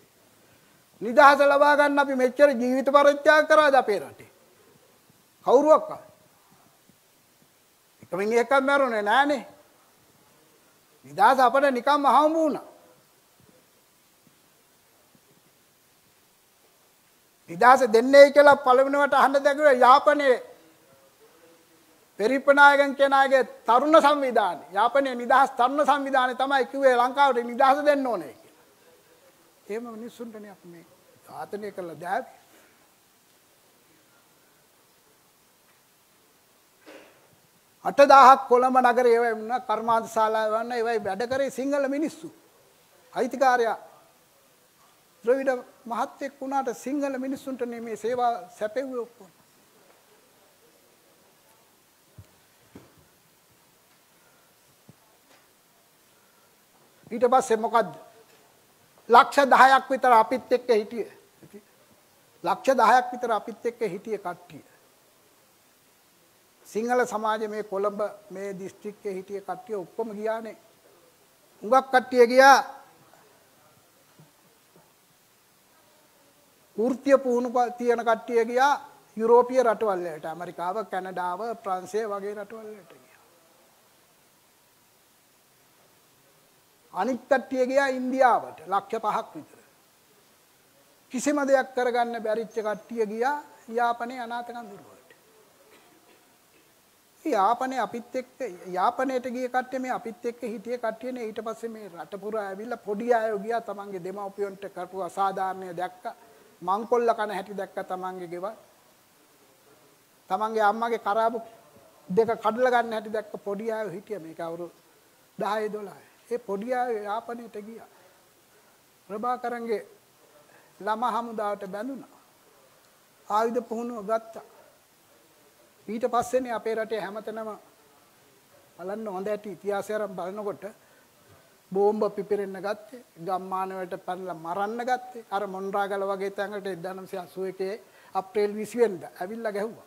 නිදහස ලබා ගන්න අපි මෙච්චර ජීවිත පරිත්‍යාග කරාද අපේ රටේ. කවුරුවක් එකමින් එකක් මැරුණේ නෑනේ. නිදහස අපට නිකම් අහම්බ වුණා. නිදහස දෙන්නේ කියලා පළවෙනිවට අහන්න දැකුවා යාපනයේ පෙරිපනායකන් කෙනාගේ තරුණ සංවිධානය යාපනයේ නිදහස් තරුණ සංවිධානය තමයි කිව්වේ ලංකාවට නිදහස දෙන්න ඕනේ කියලා. එහෙම මිනිස්සුන්ටනේ අපි මේ ඝාතනය කළා දැවි. අටදාහක් කොළඹ නගරේ ඒවයි වුණා කර්මාන්ත ශාලාව වන්න ඒවයි වැඩ කරේ සිංහල මිනිස්සු. අයිතිකාරයා ද්‍රවිඩ මහත්තයෙක් වුණාට සිංහල මිනිස්සුන්ට මේ සේවා සැපෙව්වේ ඔක්කොම. ඊට පස්සේ මොකද්ද? ලක්ෂ 10ක් විතර අපිත් එක්ක හිටියේ. ලක්ෂ 10ක් විතර අපිත් එක්ක හිටියේ කට්ටිය. සිංහල සමාජය මේ කොළඹ මේ දිස්ත්‍රික්කයේ හිටිය කට්ටිය ඔක්කොම ගියානේ. හුඟක් කට්ටිය ගියා වෘත්තීය පුහුණු තියෙන කට්ටිය ගියා යුරෝපීය රටවල් වලට ඇමරිකාව කැනඩාව ප්‍රංශය වගේ රටවල් වලට ගියා. අනිත් කට්ටිය ගියා ඉන්දියාවට ලක්ෂ පහක් විතර. කිසිම දෙයක් කරගන්න බැරිච්ච කට්ටිය ගියා යාපනයේ අනාථකම් දුරුවට. යාපනයේ අපිත් එක්ක යාපනයට ගිය කට්ටිය මේ අපිත් එක්ක හිටිය කට්ටියනේ ඊට පස්සේ මේ රට පුරා ඇවිල්ලා පොඩි අය ගියා තමන්ගේ දෙමව්පියන්ට කරපු අසාධාරණය දැක්ක මංකොල්ල කන හැටි දැක්ක තමන්ගේ ගෙවල්. තමන්ගේ අම්මගේ කරාබු දෙක කඩලා ගන්න හැටි දැක්ක පොඩි අය හිටිය. මේක අවුරුදු 10 12 ඒ පොඩි අය යාපනයට ගියා. ප්‍රභාකරන්ගේ ළම හමුදාවට බැඳුනා ආයුධ පුහුණුව ගත්තා. ඊට පස්සේනේ අපේ රටේ හැමතැනම බලන්න හොඳ ඇති ඉතිහාසය අරන් බලනකොට බෝම්බ පිපිරෙන්න ගත්තේ ගම්මාන වලට පැනලා මරන්න ගත්තේ. අර මොන්රාගල වගේ තැනකට 1981 අප්‍රේල් 20 වෙනිදා ඇවිල්ලා ගැහුවා.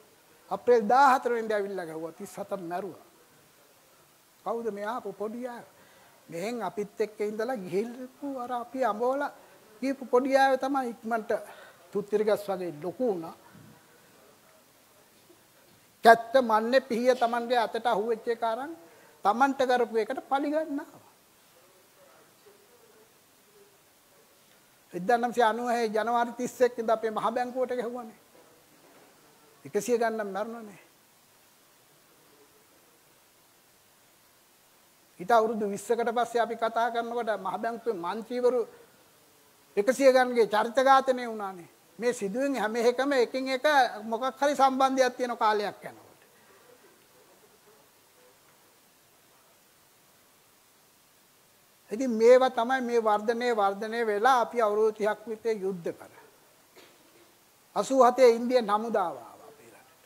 අප්‍රේල් 14 වෙනිදා ඇවිල්ලා ගැහුවා. 37 මැරුවා. කවුද මෙයා? පොඩි අය මෙහෙන් අපිත් එක්ක ඉඳලා ගිහිල්පු අර අපි අඹවල ගිහපු පොඩි අය තමයි ඉක්මනට තුත්තිරගස් වගේ ලොකු වුණා. කැත්ත මන්නේ පිහිය Tamanගේ අතට අහුවෙච්ච එක අරන් Tamanට කරපු එකට පරිගන්නවා. 1996 ජනවාරි 31 ඉඳන් අපේ මහ බැංකුවට ගැහුවානේ. 100 ගණන් මරණනේ. ඊට අවුරුදු 20කට පස්සේ අපි කතා කරනකොට මහ බැංකුවේ මන්ත්‍රීවරු 100 ගණන්ගේ චරිත ඝාතනය වුණානේ. මේ සිදුවෙන් හැම එකම එකින් එක මොකක් හරි සම්බන්ධයක් තියෙන කාලයක් යනකොට. ඉතින් මේවා තමයි මේ වර්ධනය වර්ධනය වෙලා අපි අවුරුදු 30ක් විතර යුද්ධ කරා. 87 ඉන්දියන් හමුදාව ආවා අපේ රටට.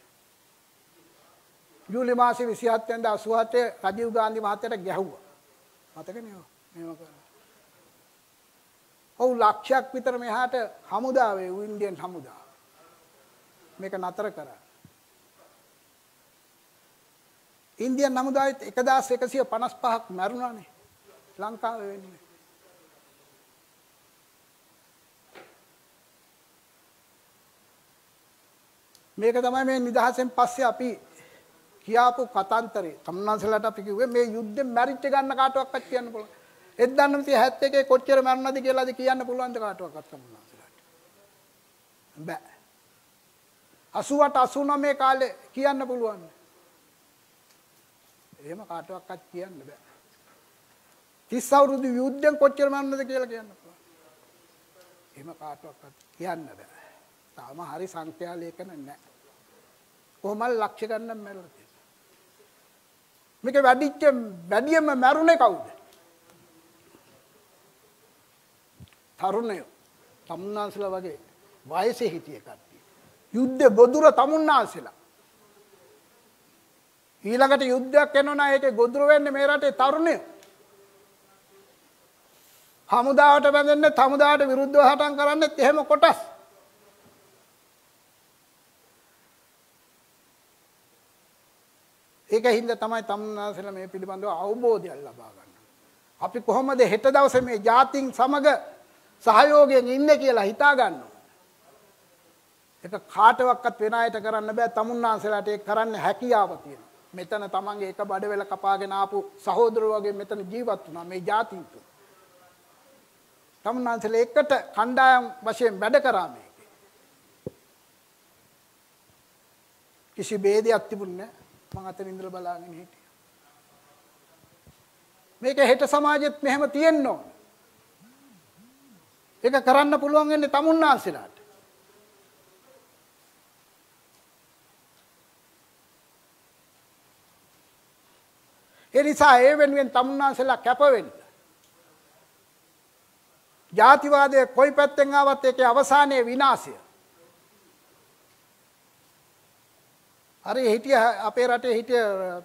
ජූලි මාසේ 27 වෙනිදා 87 රජීව් ගාන්ධි මහත්තයාට ගැහුවා. මතකනේ මේව කරා. ඔව් ලක්ෂයක් විතර මෙහාට හමුදාවේ ඉන්දියන් හමුදාව. මේක නතර කරා. ඉන්දියන් හමුදාවෙත් 1155ක් මැරුණානේ. ලංකාවේ වෙන්නේ. මේක තමයි මේ නිදහසෙන් පස්සේ අපි කියාපු කතන්තරේ තමුන්නාන්සලාට අපි කිව්වේ මේ යුද්ධෙන් මැරිච්ච ගන්න කාටවත් කියන්න පුළුවන්. 1971 කොච්චර මරණද කියලාද කියන්න පුළුවන්ද කාටවත් තමුන්නාන්සලාට බෑ. 88 89 කාලේ කියන්න පුළුවන්. එහෙම කාටවත් කියන්න බෑ. 30 අවුරුදු යුද්ධෙන් කොච්චර මරණද කියලා කියන්න පුළුවන් එහෙම කාටවත් කියන්න බෑ තාම හරි සංඛ්‍යා ලේඛන නැහැ කොහොමද ලක්ෂ ගණන් මැරලා තියෙන්නේ මේක වැඩිච්ච වැඩියෙන්ම මැරුණේ කවුද? තරුණයෝ. තමුන්නාන්සලා වගේ වයසේ හිටිය කට්ටිය. යුද්ධ ගොදුර තමුන්නාන්සලා. ඊළඟට යුද්ධයක් එනවා ඒකේ ගොදුර වෙන්නේ මේ රටේ තරුණයෝ. හමුදාවට බැඳෙන්නේ හමුදාවට විරුද්ධව හටන් කරන්නේත් එහෙම කොටස්. ඒක හින්දා තමයි තමුන්නාසලා මේ පිළිබඳව අවබෝධයක් ලබා ගන්න. අපි කොහොමද හෙට දවසේ මේ ජාතින් සමග සහයෝගයෙන් ඉන්නේ කියලා හිතා ගන්න ඒක කාටවත් වෙන අයට කරන්න බෑ තමුන්නාසලාට ඒක කරන්න හැකියාව තියෙනවා. මෙතන තමන්ගේ එක බඩවැල කපාගෙන ආපු සහෝදරයෝ වගේ මෙතන ජීවත් වුණා මේ ජාතින් තුන. තමුන්නාසලා එකට කණ්ඩායම් වශයෙන් වැඩ කරා මේකේ. කිසි ભેදයක් තිබුණේ නැහැ. මං අතන ඉඳලා බලාගෙන හිටියා. මේක හෙට සමාජෙත් මෙහෙම තියෙන්න ඕන. ඒක කරන්න පුළුවන් වෙන්නේ තමුන්නාන්සලාට. ඒ නිසා ඒ වෙනුවෙන් තමුන්නාන්සලා කැප වෙන්න. ජාතිවාදය කොයි පැත්තෙන් ආවත් ඒකේ අවසානයේ විනාශය. හරි හිටිය අපේ රටේ හිටිය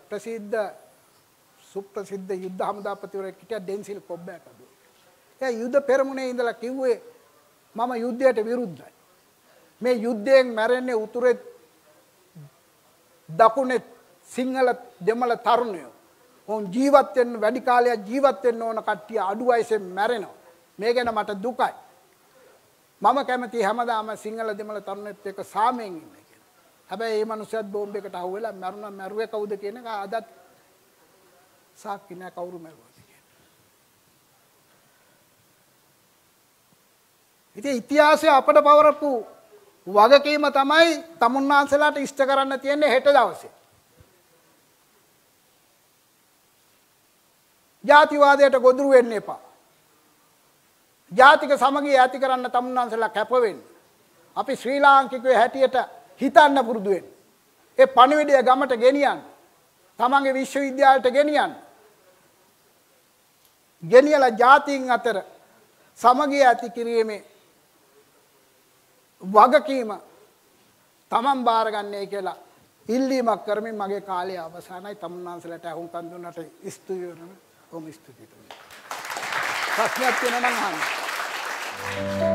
ප්‍රසිද්ධ සුප්‍රසිද්ධ යුද්ධ හමුදාපතිවරයෙක් හිටිය ඩෙන්සිල් කොබ්බෑකඩුව. එයා යුද්ධ පෙරමුණේ ඉඳලා කිව්වේ මම යුද්ධයට විරුද්ධයි. මේ යුද්ධයෙන් මැරෙන්නේ උතුරේ දකුණේ සිංහල දෙමළ තරුණයෝ. ඔවුන් ජීවත් වෙන්න වැඩි කාලයක් ජීවත් වෙන්න ඕන කට්ටිය අඩු වයසෙන් මැරෙනවා. මේ ගැන මට දුකයි. මම කැමති හැමදාම සිංහල දෙමළ තරුණෙත් එක්ක සාමයෙන් ඉන්න. හැබැයි මේ මනුස්සයත් බෝම්බ එකට අහුවෙලා මැරුණා මැරුවේ කවුද කියන එක අදත් සාක්ෂි නෑ කවුරු මැරුවද කියන. ඉතින් ඉතිහාසය අපට පවරපු වගකීම තමයි තමුන්නාන්සලාට ඉෂ්ට කරන්න තියෙන්නේ හෙට දවසේ. ජාතිවාදයට ගොදුරු වෙන්න එපා. ජාතික සමගිය ඇති කරන්න තමුන්නාන්සලා කැප වෙන්න. අපි ශ්‍රී ලාංකිකයෝ හැටියට හිතන්න පුරුදු වෙන්න. ඒ පණිවිඩය ගමට ගෙනියන්න. තමන්ගේ විශ්වවිද්‍යාලයට ගෙනියන්න. ගෙනියලා ජාතීන් අතර සමගිය ඇති කිරීමේ වගකීම තමන් බාරගන්නේ කියලා ඉල්ලීමක් කරමින් මගේ කාලය අවසానයි තමුන්නාන්සලට අහුම්කන් දුන්නට ස්තුතියි වෙනවා. කොහොම ස්තුතියි. ප්‍රශ්නයක් තියෙනවා නම් අහන්න. Thank you.